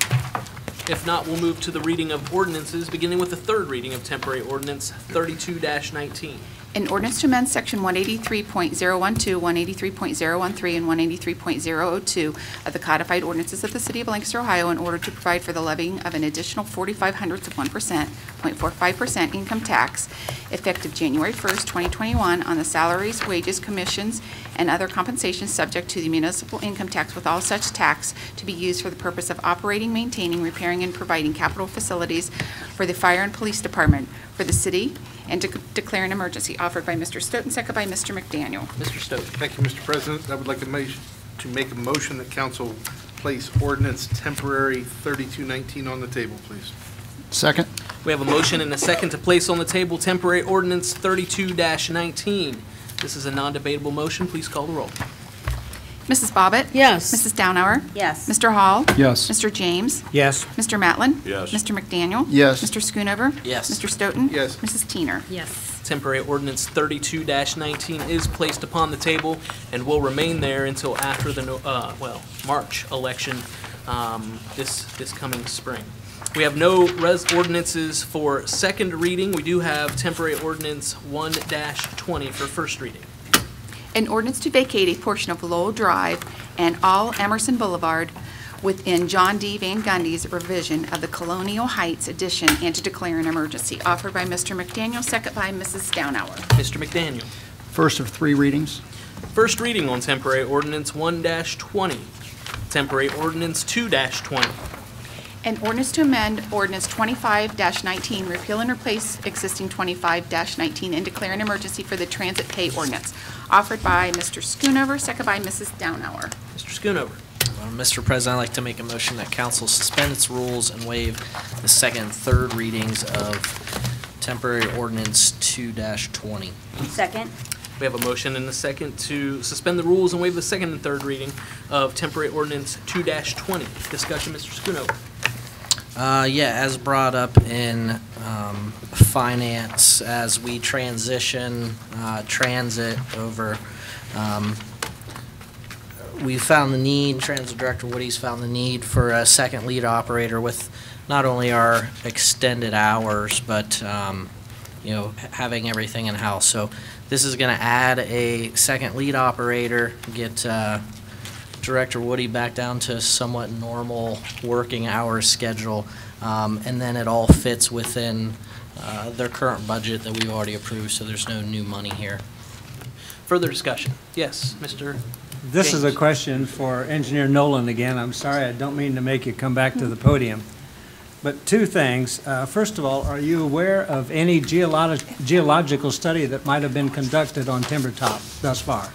S17: If not, we'll move to the reading of ordinances, beginning with the third reading of Temporary Ordinance thirty-two nineteen.
S25: An ordinance to amend section 183.012, 183.013, and 183.002 of the codified ordinances of the city of Lancaster, Ohio in order to provide for the levying of an additional 45 hundredths of 1%, 0.45% income tax effective January 1st, 2021 on the salaries, wages, commissions, and other compensations subject to the municipal income tax with all such tax to be used for the purpose of operating, maintaining, repairing, and providing capital facilities for the fire and police department for the city and to declare an emergency, offered by Mr. Stoughton, second by Mr. McDaniel.
S17: Mr. Stoughton.
S24: Thank you, Mr. President. I would like to make, to make a motion that council place ordinance temporary 3219 on the table, please.
S18: Second?
S17: We have a motion and a second to place on the table Temporary Ordinance 32-19. This is a non-debatable motion. Please call the roll.
S25: Mrs. Bobbitt?
S2: Yes.
S25: Mrs. Downhour?
S1: Yes.
S25: Mr. Hall?
S31: Yes.
S25: Mr. James?
S5: Yes.
S25: Mr. Matlin?
S24: Yes.
S25: Mr. McDaniel?
S18: Yes.
S25: Mr. Schoonover?
S7: Yes.
S25: Mr. Stoughton?
S24: Yes.
S25: Mrs. Teener?
S9: Yes.
S17: Temporary Ordinance 32-19 is placed upon the table and will remain there until after the, uh, well, March election, um, this, this coming spring. We have no res, ordinances for second reading. We do have Temporary Ordinance 1-20 for first reading.
S25: An ordinance to vacate a portion of Lowell Drive and all Emerson Boulevard within John D. Van Gundy's revision of the Colonial Heights addition and to declare an emergency, offered by Mr. McDaniel, second by Mrs. Downhour.
S17: Mr. McDaniel.
S18: First of three readings?
S17: First reading on Temporary Ordinance 1-20, Temporary Ordinance two twenty.
S25: An ordinance to amend ordinance twenty-five nineteen, repeal and replace existing twenty-five nineteen, and declare an emergency for the transit pay ordinance, offered by Mr. Schoonover, second by Mrs. Downhour.
S17: Mr. Schoonover.
S7: Uh, Mr. President, I'd like to make a motion that council suspend its rules and waive the second and third readings of temporary ordinance two twenty.
S1: Second?
S17: We have a motion and a second to suspend the rules and waive the second and third reading of Temporary Ordinance two twenty. Discussion, Mr. Schoonover.
S7: Uh, yeah, as brought up in, um, finance, as we transition, uh, transit over, um, we found the need, Transit Director Woody's found the need for a second lead operator with not only our extended hours, but, um, you know, having everything in-house. So this is gonna add a second lead operator, get, uh, Director Woody back down to somewhat normal working hours schedule. Um, and then it all fits within, uh, their current budget that we've already approved, so there's no new money here.
S17: Further discussion? Yes, Mr.
S5: This is a question for Engineer Nolan again. I'm sorry, I don't mean to make you come back to the podium. But two things. Uh, First of all, are you aware of any geologic, geological study that might have been conducted on Timber Top thus far?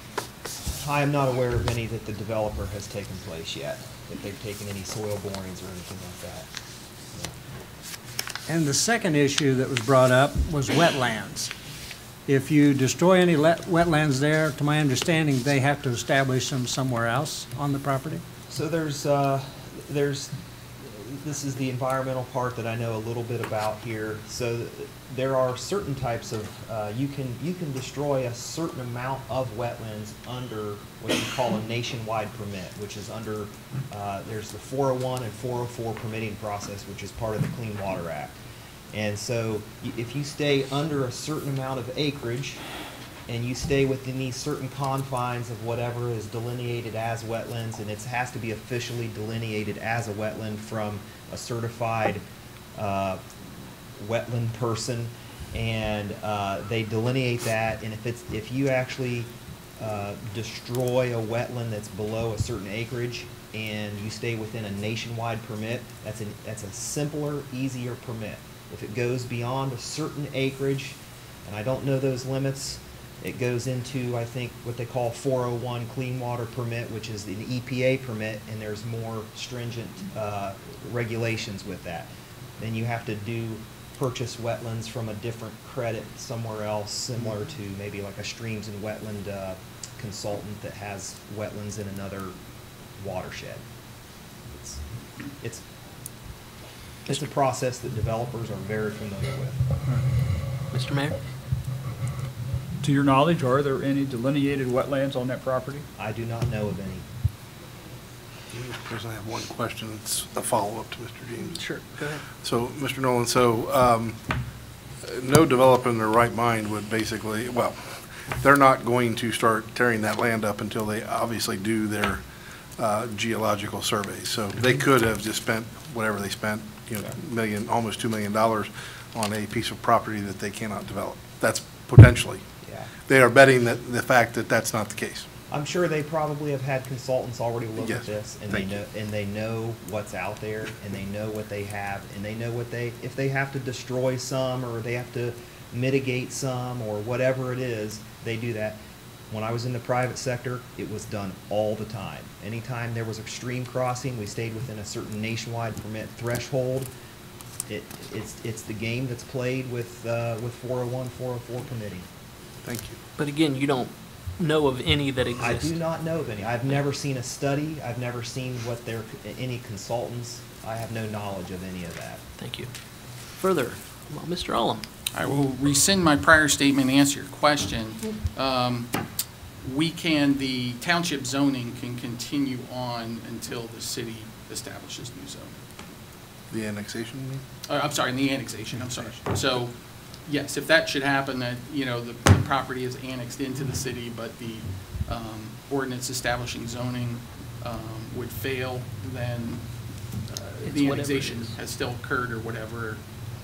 S16: I am not aware of any that the developer has taken place yet, if they've taken any soil borings or anything like that.
S5: And the second issue that was brought up was wetlands. If you destroy any wetlands there, to my understanding, they have to establish them somewhere else on the property?
S16: So there's, uh, there's, this is the environmental part that I know a little bit about here. So th- there are certain types of, uh, you can, you can destroy a certain amount of wetlands under what you call a nationwide permit, which is under, uh, there's the 401 and 404 permitting process, which is part of the Clean Water Act. And so if you stay under a certain amount of acreage, and you stay within these certain confines of whatever is delineated as wetlands, and it has to be officially delineated as a wetland from a certified uh, wetland person, and uh, they delineate that, and if it's, if you actually uh, destroy a wetland that's below a certain acreage, and you stay within a nationwide permit, that's an, that's a simpler, easier permit. If it goes beyond a certain acreage, and I don't know those limits, it goes into, I think, what they call 401 clean water permit, which is an EPA permit, and there's more stringent uh, regulations with that. Then you have to do, purchase wetlands from a different credit somewhere else, similar to maybe like a streams and wetland uh, consultant that has wetlands in another watershed. It's, it's, it's a process that developers are very familiar with.
S17: Mr. Mayor?
S14: To your knowledge, are there any delineated wetlands on that property?
S16: I do not know of any.
S33: Because I have one question, it's a follow-up to Mr. James.
S17: Sure, go ahead.
S33: So, Mr. Nolan, so, um, no developer in their right mind would basically, well, they're not going to start tearing that land up until they obviously do their uh, geological surveys. So they could have just spent whatever they spent, you know, million, almost $2 million on a piece of property that they cannot develop. That's potentially. They are betting that, the fact that that's not the case.
S16: I'm sure they probably have had consultants already look
S33: Yes,
S16: at this, and they
S33: thank you.
S16: know, and they know what's out there, and they know what they have, and they know what they, if they have to destroy some, or they have to mitigate some, or whatever it is, they do that. When I was in the private sector, it was done all the time. Anytime there was a stream crossing, we stayed within a certain nationwide permit threshold. It, it's, it's the game that's played with, uh, with 401, 404 permitting.
S33: Thank you.
S17: But again, you don't know of any that exist.
S16: I
S17: exist.
S16: do not know of any. I've never seen a study. I've never seen what their, any consultants. I have no knowledge of any of that.
S17: Thank you. Further, well, Mr. Ullum.
S19: I will rescind my prior statement and answer your question. Um, We can, the township zoning can continue on until the city establishes new zoning.
S33: The annexation, you mean?
S19: Uh, I'm sorry, the annexation, I'm sorry. So, yes, if that should happen, that, you know, the, the property is annexed into the city, but the, um, ordinance establishing zoning, um, would fail, then, uh,
S17: It's
S19: the
S17: whatever it
S19: annexation
S17: is.
S19: has still occurred or whatever,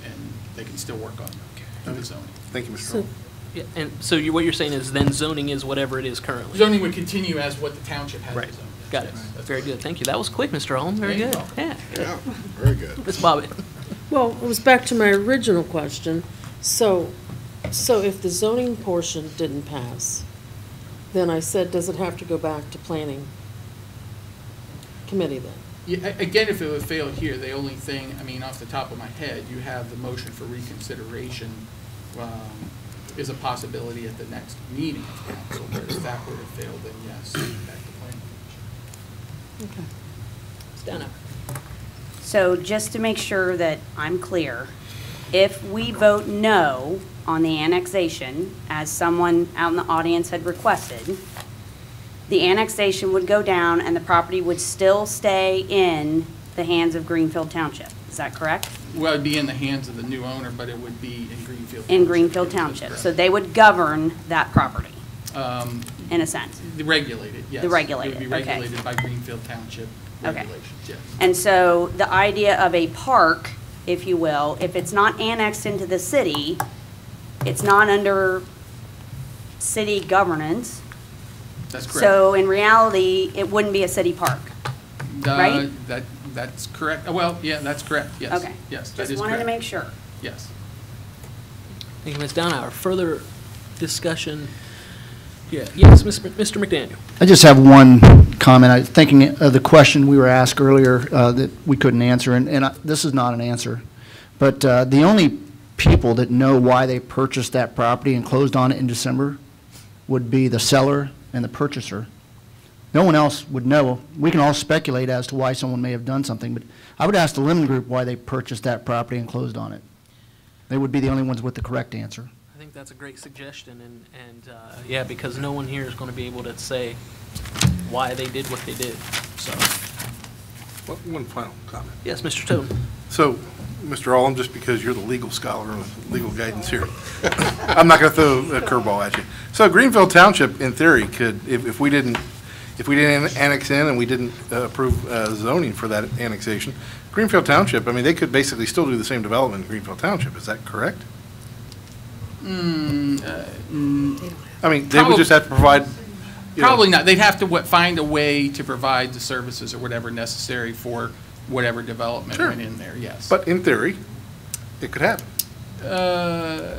S19: and they can still work on the zoning.
S33: Thank you, Mr.
S17: So, yeah, and so you, what you're saying is then zoning is whatever it is currently?
S19: Zoning would continue as what the township has
S17: Right.
S19: as.
S17: Got it. Very good. Thank you. That was quick, Mr. Ullum. Very
S19: Yeah, you're
S17: good.
S19: welcome.
S17: Yeah.
S33: Yeah, very good.
S17: Ms. Bobbitt.
S2: Well, it was back to my original question. So, so if the zoning portion didn't pass, then I said, does it have to go back to planning committee then?
S19: Yeah, a- again, if it would fail here, the only thing, I mean, off the top of my head, you have the motion for reconsideration, um, is a possibility at the next meeting of council, but if that were to fail, then yes, back to planning commission.
S2: Okay.
S17: Dana.
S1: So just to make sure that I'm clear, if we vote no on the annexation, as someone out in the audience had requested, the annexation would go down and the property would still stay in the hands of Greenfield Township. Is that correct?
S19: Well, it'd be in the hands of the new owner, but it would be in Greenfield.
S1: In Greenfield Township. So they would govern that property,
S19: Um,
S1: in a sense.
S19: The regulated, yes.
S1: The regulated,
S19: It would be
S1: okay.
S19: regulated by Greenfield Township
S1: Okay.
S19: regulations, yes.
S1: And so the idea of a park, if you will, if it's not annexed into the city, it's not under city governance.
S19: That's correct.
S1: So in reality, it wouldn't be a city park,
S19: Uh,
S1: right?
S19: That, that's correct. Uh, Well, yeah, that's correct, yes.
S1: Okay.
S19: Yes, that
S1: Just
S19: is
S1: wanted to
S19: correct.
S1: make sure.
S19: Yes.
S17: Thank you, Ms. Downhour. Further discussion? Yes, Mr. Mr. McDaniel.
S18: I just have one comment. I thinking of the question we were asked earlier uh, that we couldn't answer, and, and I- this is not an answer. But uh, the only people that know why they purchased that property and closed on it in December would be the seller and the purchaser. No one else would know. We can all speculate as to why someone may have done something, but I would ask the Lemon Group why they purchased that property and closed on it. They would be the only ones with the correct answer.
S17: Think that's a great suggestion, and, and, uh, yeah, because no one here is gonna be able to say why they did what they did, so.
S33: One- One final comment.
S17: Yes, Mr. Toad.
S33: So, Mr. Allen, just because you're the legal scholar and legal guidance here, I'm not going to throw a curveball at you. So Greenfield Township, in theory, could, if, if we didn't, if we didn't annex in and we didn't uh, approve uh, zoning for that annexation, Greenfield Township, I mean, they could basically still do the same development in Greenfield Township, is that correct?
S19: Mm, uh, mm,
S33: I mean, they would just have to provide, you know-
S19: Probably not. They'd have to wa- find a way to provide the services or whatever necessary for whatever development
S33: Sure.
S19: went in there, yes.
S33: But in theory, it could happen.
S19: Uh,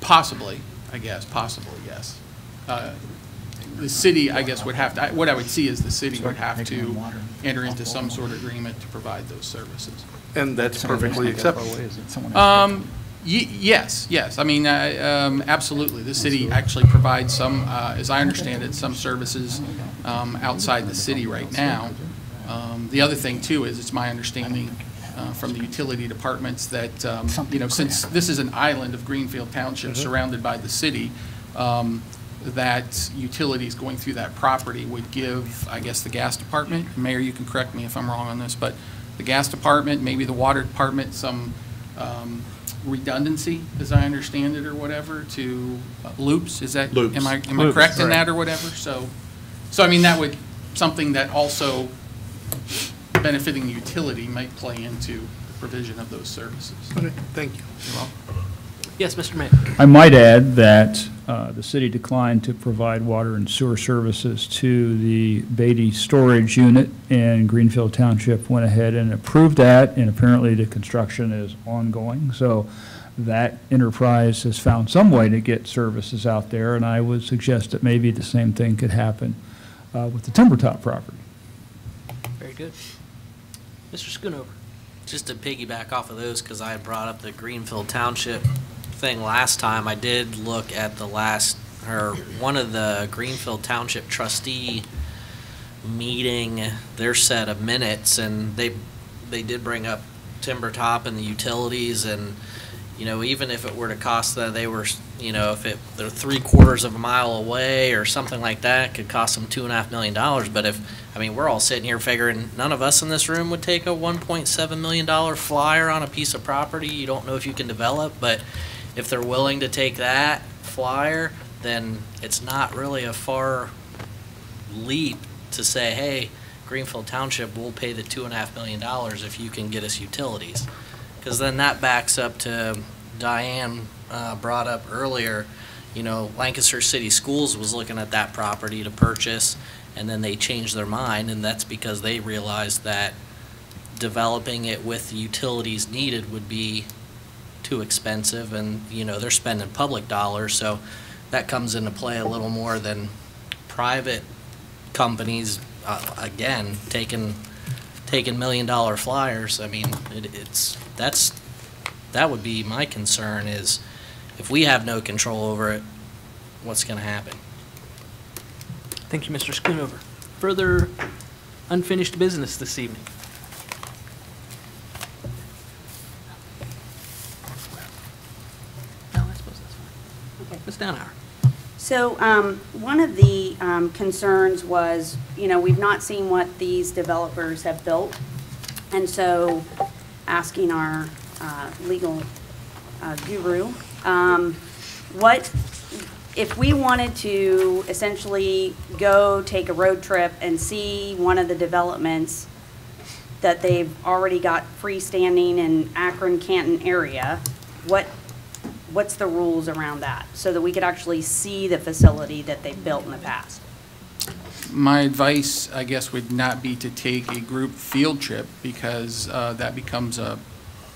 S19: Possibly, I guess, possibly, yes. Uh, The city, I guess, would have to, I- what I would see is the city would have to enter into some sort of agreement to provide those services.
S33: And that's perfectly acceptable.
S19: Um, ye- yes, yes. I mean, uh, um, absolutely. The city actually provides some, uh, as I understand it, some services, um, outside the city right now. Um, the other thing too is, it's my understanding, uh, from the utility departments that, um, you know, since this is an island of Greenfield Township surrounded by the city, um, that utilities going through that property would give, I guess, the gas department, Mayor, you can correct me if I'm wrong on this, but the gas department, maybe the water department, some um, redundancy, as I understand it, or whatever, to uh, loops, is that?
S33: Loops.
S19: Am I, am I
S33: Loops,
S19: correct in
S33: correct.
S19: that or whatever? So, so I mean, that would, something that also benefiting the utility might play into the provision of those services.
S33: Okay, thank you.
S19: You're welcome.
S17: Yes, Mr. Mayor.
S14: I might add that uh, the city declined to provide water and sewer services to the Beatty Storage Unit, and Greenfield Township went ahead and approved that, and apparently the construction is ongoing. So that enterprise has found some way to get services out there, and I would suggest that maybe the same thing could happen uh, with the Timber Top property.
S17: Very good. Mr. Schoonover.
S7: Just to piggyback off of those, because I had brought up the Greenfield Township thing last time, I did look at the last, or one of the Greenfield Township trustee meeting, their set of minutes, and they, they did bring up Timber Top and the utilities, and, you know, even if it were to cost that, they were, you know, if it, they're three quarters of a mile away or something like that, could cost them two and a half million dollars, but if, I mean, we're all sitting here figuring, none of us in this room would take a one point seven million dollar flyer on a piece of property you don't know if you can develop, but if they're willing to take that flyer, then it's not really a far leap to say, hey, Greenfield Township will pay the two and a half million dollars if you can get us utilities. Because then that backs up to Diane uh, brought up earlier, you know, Lancaster City Schools was looking at that property to purchase, and then they changed their mind, and that's because they realized that developing it with the utilities needed would be too expensive, and, you know, they're spending public dollars, so that comes into play a little more than private companies, uh, again, taking, taking million-dollar flyers. I mean, it, it's, that's, that would be my concern is if we have no control over it, what's gonna happen?
S17: Thank you, Mr. Schoonover. Further unfinished business this evening? No, I suppose that's fine. Ms. Downhour.
S1: So, um, one of the, um, concerns was, you know, we've not seen what these developers have built. And so, asking our, uh, legal, uh, guru, um, what, if we wanted to essentially go take a road trip and see one of the developments that they've already got freestanding in Akron, Canton area, what, what's the rules around that? So that we could actually see the facility that they've built in the past?
S19: My advice, I guess, would not be to take a group field trip because uh, that becomes a,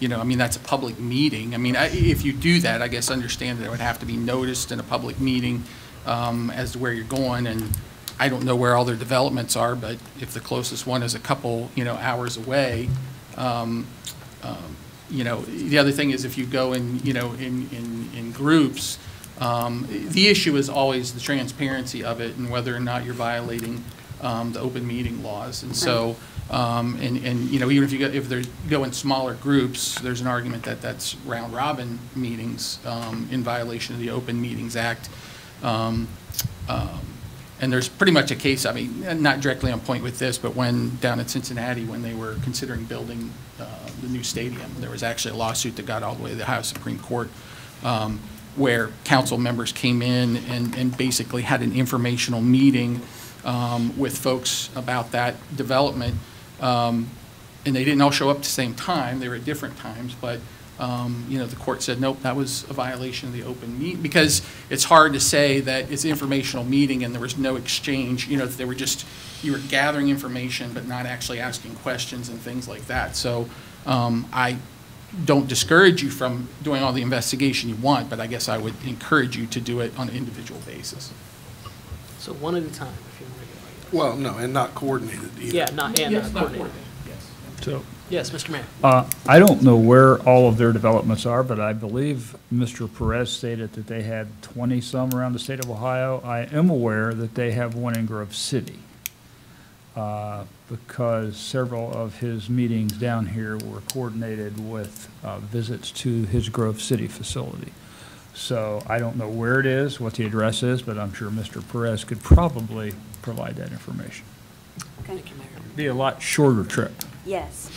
S19: you know, I mean, that's a public meeting. I mean, I- if you do that, I guess understand that it would have to be noticed in a public meeting um, as to where you're going. And I don't know where all their developments are, but if the closest one is a couple, you know, hours away, um, um, you know, the other thing is if you go in, you know, in, in, in groups, um, the issue is always the transparency of it and whether or not you're violating um, the open meeting laws. And so, um, and, and, you know, even if you go, if they go in smaller groups, there's an argument that that's round robin meetings um, in violation of the Open Meetings Act. And there's pretty much a case, I mean, not directly on point with this, but when, down at Cincinnati, when they were considering building uh, the new stadium, there was actually a lawsuit that got all the way to the Ohio Supreme Court, um, where council members came in and, and basically had an informational meeting um, with folks about that development. Um, And they didn't all show up at the same time, they were at different times, but um, you know, the court said, nope, that was a violation of the open meet, because it's hard to say that it's an informational meeting and there was no exchange, you know, if they were just, you were gathering information but not actually asking questions and things like that. So um, I don't discourage you from doing all the investigation you want, but I guess I would encourage you to do it on an individual basis.
S17: So one at a time, if you want to go.
S33: Well, no, and not coordinated either.
S17: Yeah, not, and
S19: Yes,
S17: not
S19: not
S17: coordinated.
S14: So,
S17: Yes, Mr. Mayor.
S14: uh, I don't know where all of their developments are, but I believe Mr. Perez stated that they had 20-some around the state of Ohio. I am aware that they have one in Grove City, uh, because several of his meetings down here were coordinated with uh, visits to his Grove City facility. So I don't know where it is, what the address is, but I'm sure Mr. Perez could probably provide that information.
S1: Okay.
S14: Be a lot shorter trip.
S1: Yes.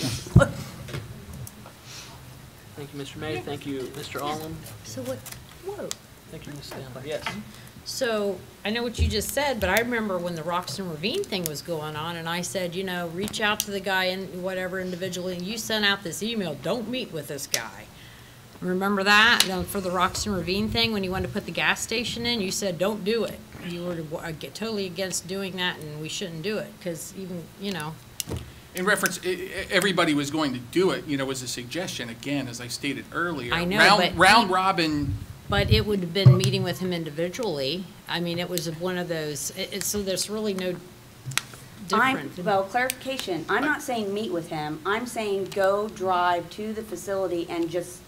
S17: Thank you, Mr. Mayor. Thank you, Mr. Allen.
S9: So what, whoa.
S17: Thank you, Ms. Stanley. Yes.
S9: So, I know what you just said, but I remember when the Roxton Ravine thing was going on, and I said, you know, reach out to the guy and whatever individually, and you sent out this email, don't meet with this guy. Remember that, Then for the Roxton Ravine thing, when you wanted to put the gas station in, you said, don't do it. You were uh, get- totally against doing that, and we shouldn't do it, because even, you know,
S19: In reference, everybody was going to do it, you know, was a suggestion, again, as I stated earlier.
S9: I know,
S19: Round-
S9: but-
S19: Round robin,
S9: But it would have been meeting with him individually. I mean, it was one of those, it, it's, so there's really no
S1: I'm, well, clarification, I'm not saying meet with him, I'm saying go drive to the facility and just,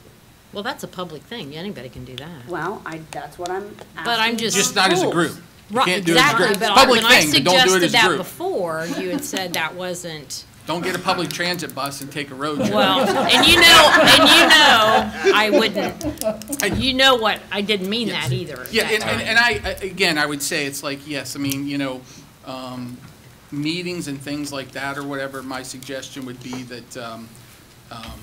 S9: Well, that's a public thing. Anybody can do that.
S1: well, I, that's what I'm asking.
S9: But I'm just.
S19: just not as a
S1: oh,
S19: group.
S9: Right,
S19: can't do a
S9: exactly,
S19: group.
S9: but
S19: It's a
S9: I-
S19: public
S9: when I
S19: thing, but don't do it
S9: suggested
S19: as a
S9: that
S19: group.
S9: before, you had said that wasn't,
S19: Don't get a public transit bus and take a road trip.
S9: well, and you know, and you know, I wouldn't, you know what, I didn't mean that either.
S19: Yeah, and, and, and I, I- again, I would say it's like, yes, I mean, you know, um, meetings and things like that or whatever, my suggestion would be that, um, um,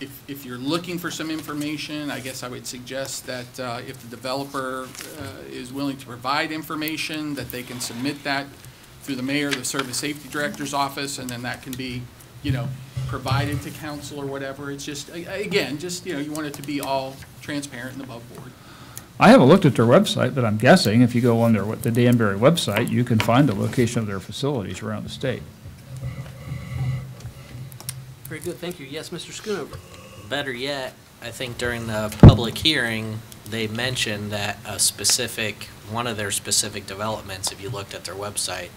S19: if, if you're looking for some information, I guess I would suggest that, uh, if the developer, uh, is willing to provide information, that they can submit that through the mayor, the service safety director's office, and then that can be, you know, provided to council or whatever. It's just, again, just, you know, you want it to be all transparent and above board.
S14: I haven't looked at their website, but I'm guessing if you go on their, the Danbury website, you can find the location of their facilities around the state.
S17: Very good, thank you. Yes, Mr. Schoonover.
S7: Better yet, I think during the public hearing, they mentioned that a specific, one of their specific developments, if you looked at their website,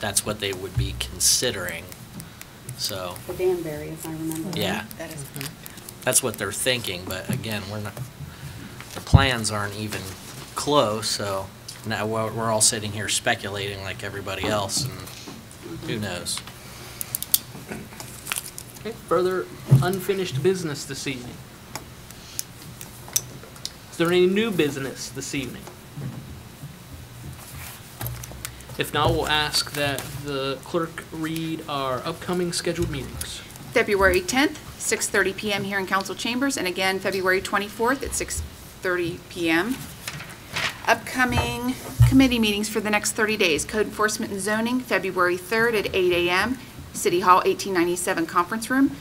S7: that's what they would be considering. So,
S1: The Danbury, if I remember.
S7: yeah,
S1: That is.
S7: that's what they're thinking, but again, we're not, the plans aren't even close, so now we're, we're all sitting here speculating like everybody else, and who knows?
S17: Okay, further unfinished business this evening? Is there any new business this evening? If not, we'll ask that the clerk read our upcoming scheduled meetings.
S25: February 10th, 6:30 PM here in council chambers, and again, February 24th at 6:30 PM. Upcoming committee meetings for the next 30 days. Code Enforcement and Zoning, February 3rd at 8 AM, City Hall 1897 Conference Room.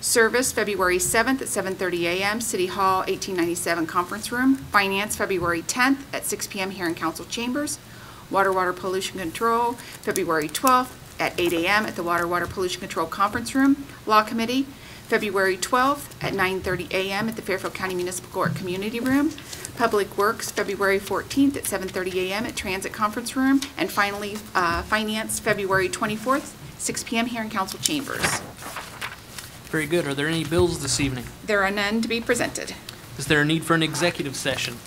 S25: Service, February 7th at 7:30 AM, City Hall 1897 Conference Room. Finance, February 10th at 6 PM here in council chambers. Water, Water Pollution Control, February 12th at 8 AM at the Water, Water Pollution Control Conference Room. Law Committee, February 12th at 9:30 AM at the Fairfield County Municipal Court Community Room. Public Works, February 14th at 7:30 AM at Transit Conference Room. And finally, uh, Finance, February 24th, 6 PM here in council chambers.
S17: Very good. Are there any bills this evening?
S25: There are none to be presented.
S17: Is there a need for an executive session?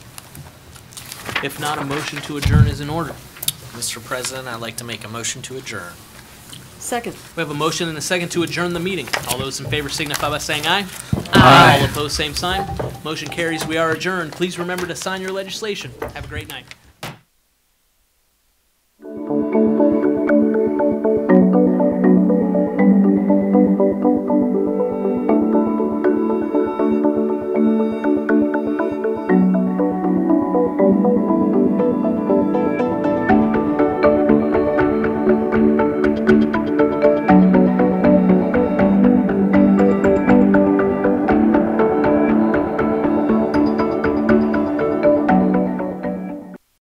S17: If not, a motion to adjourn is in order.
S7: Mr. President, I'd like to make a motion to adjourn.
S2: Second.
S17: We have a motion and a second to adjourn the meeting. All those in favor signify by saying aye.
S7: Aye.
S17: All opposed, same sign. Motion carries. We are adjourned. Please remember to sign your legislation. Have a great night.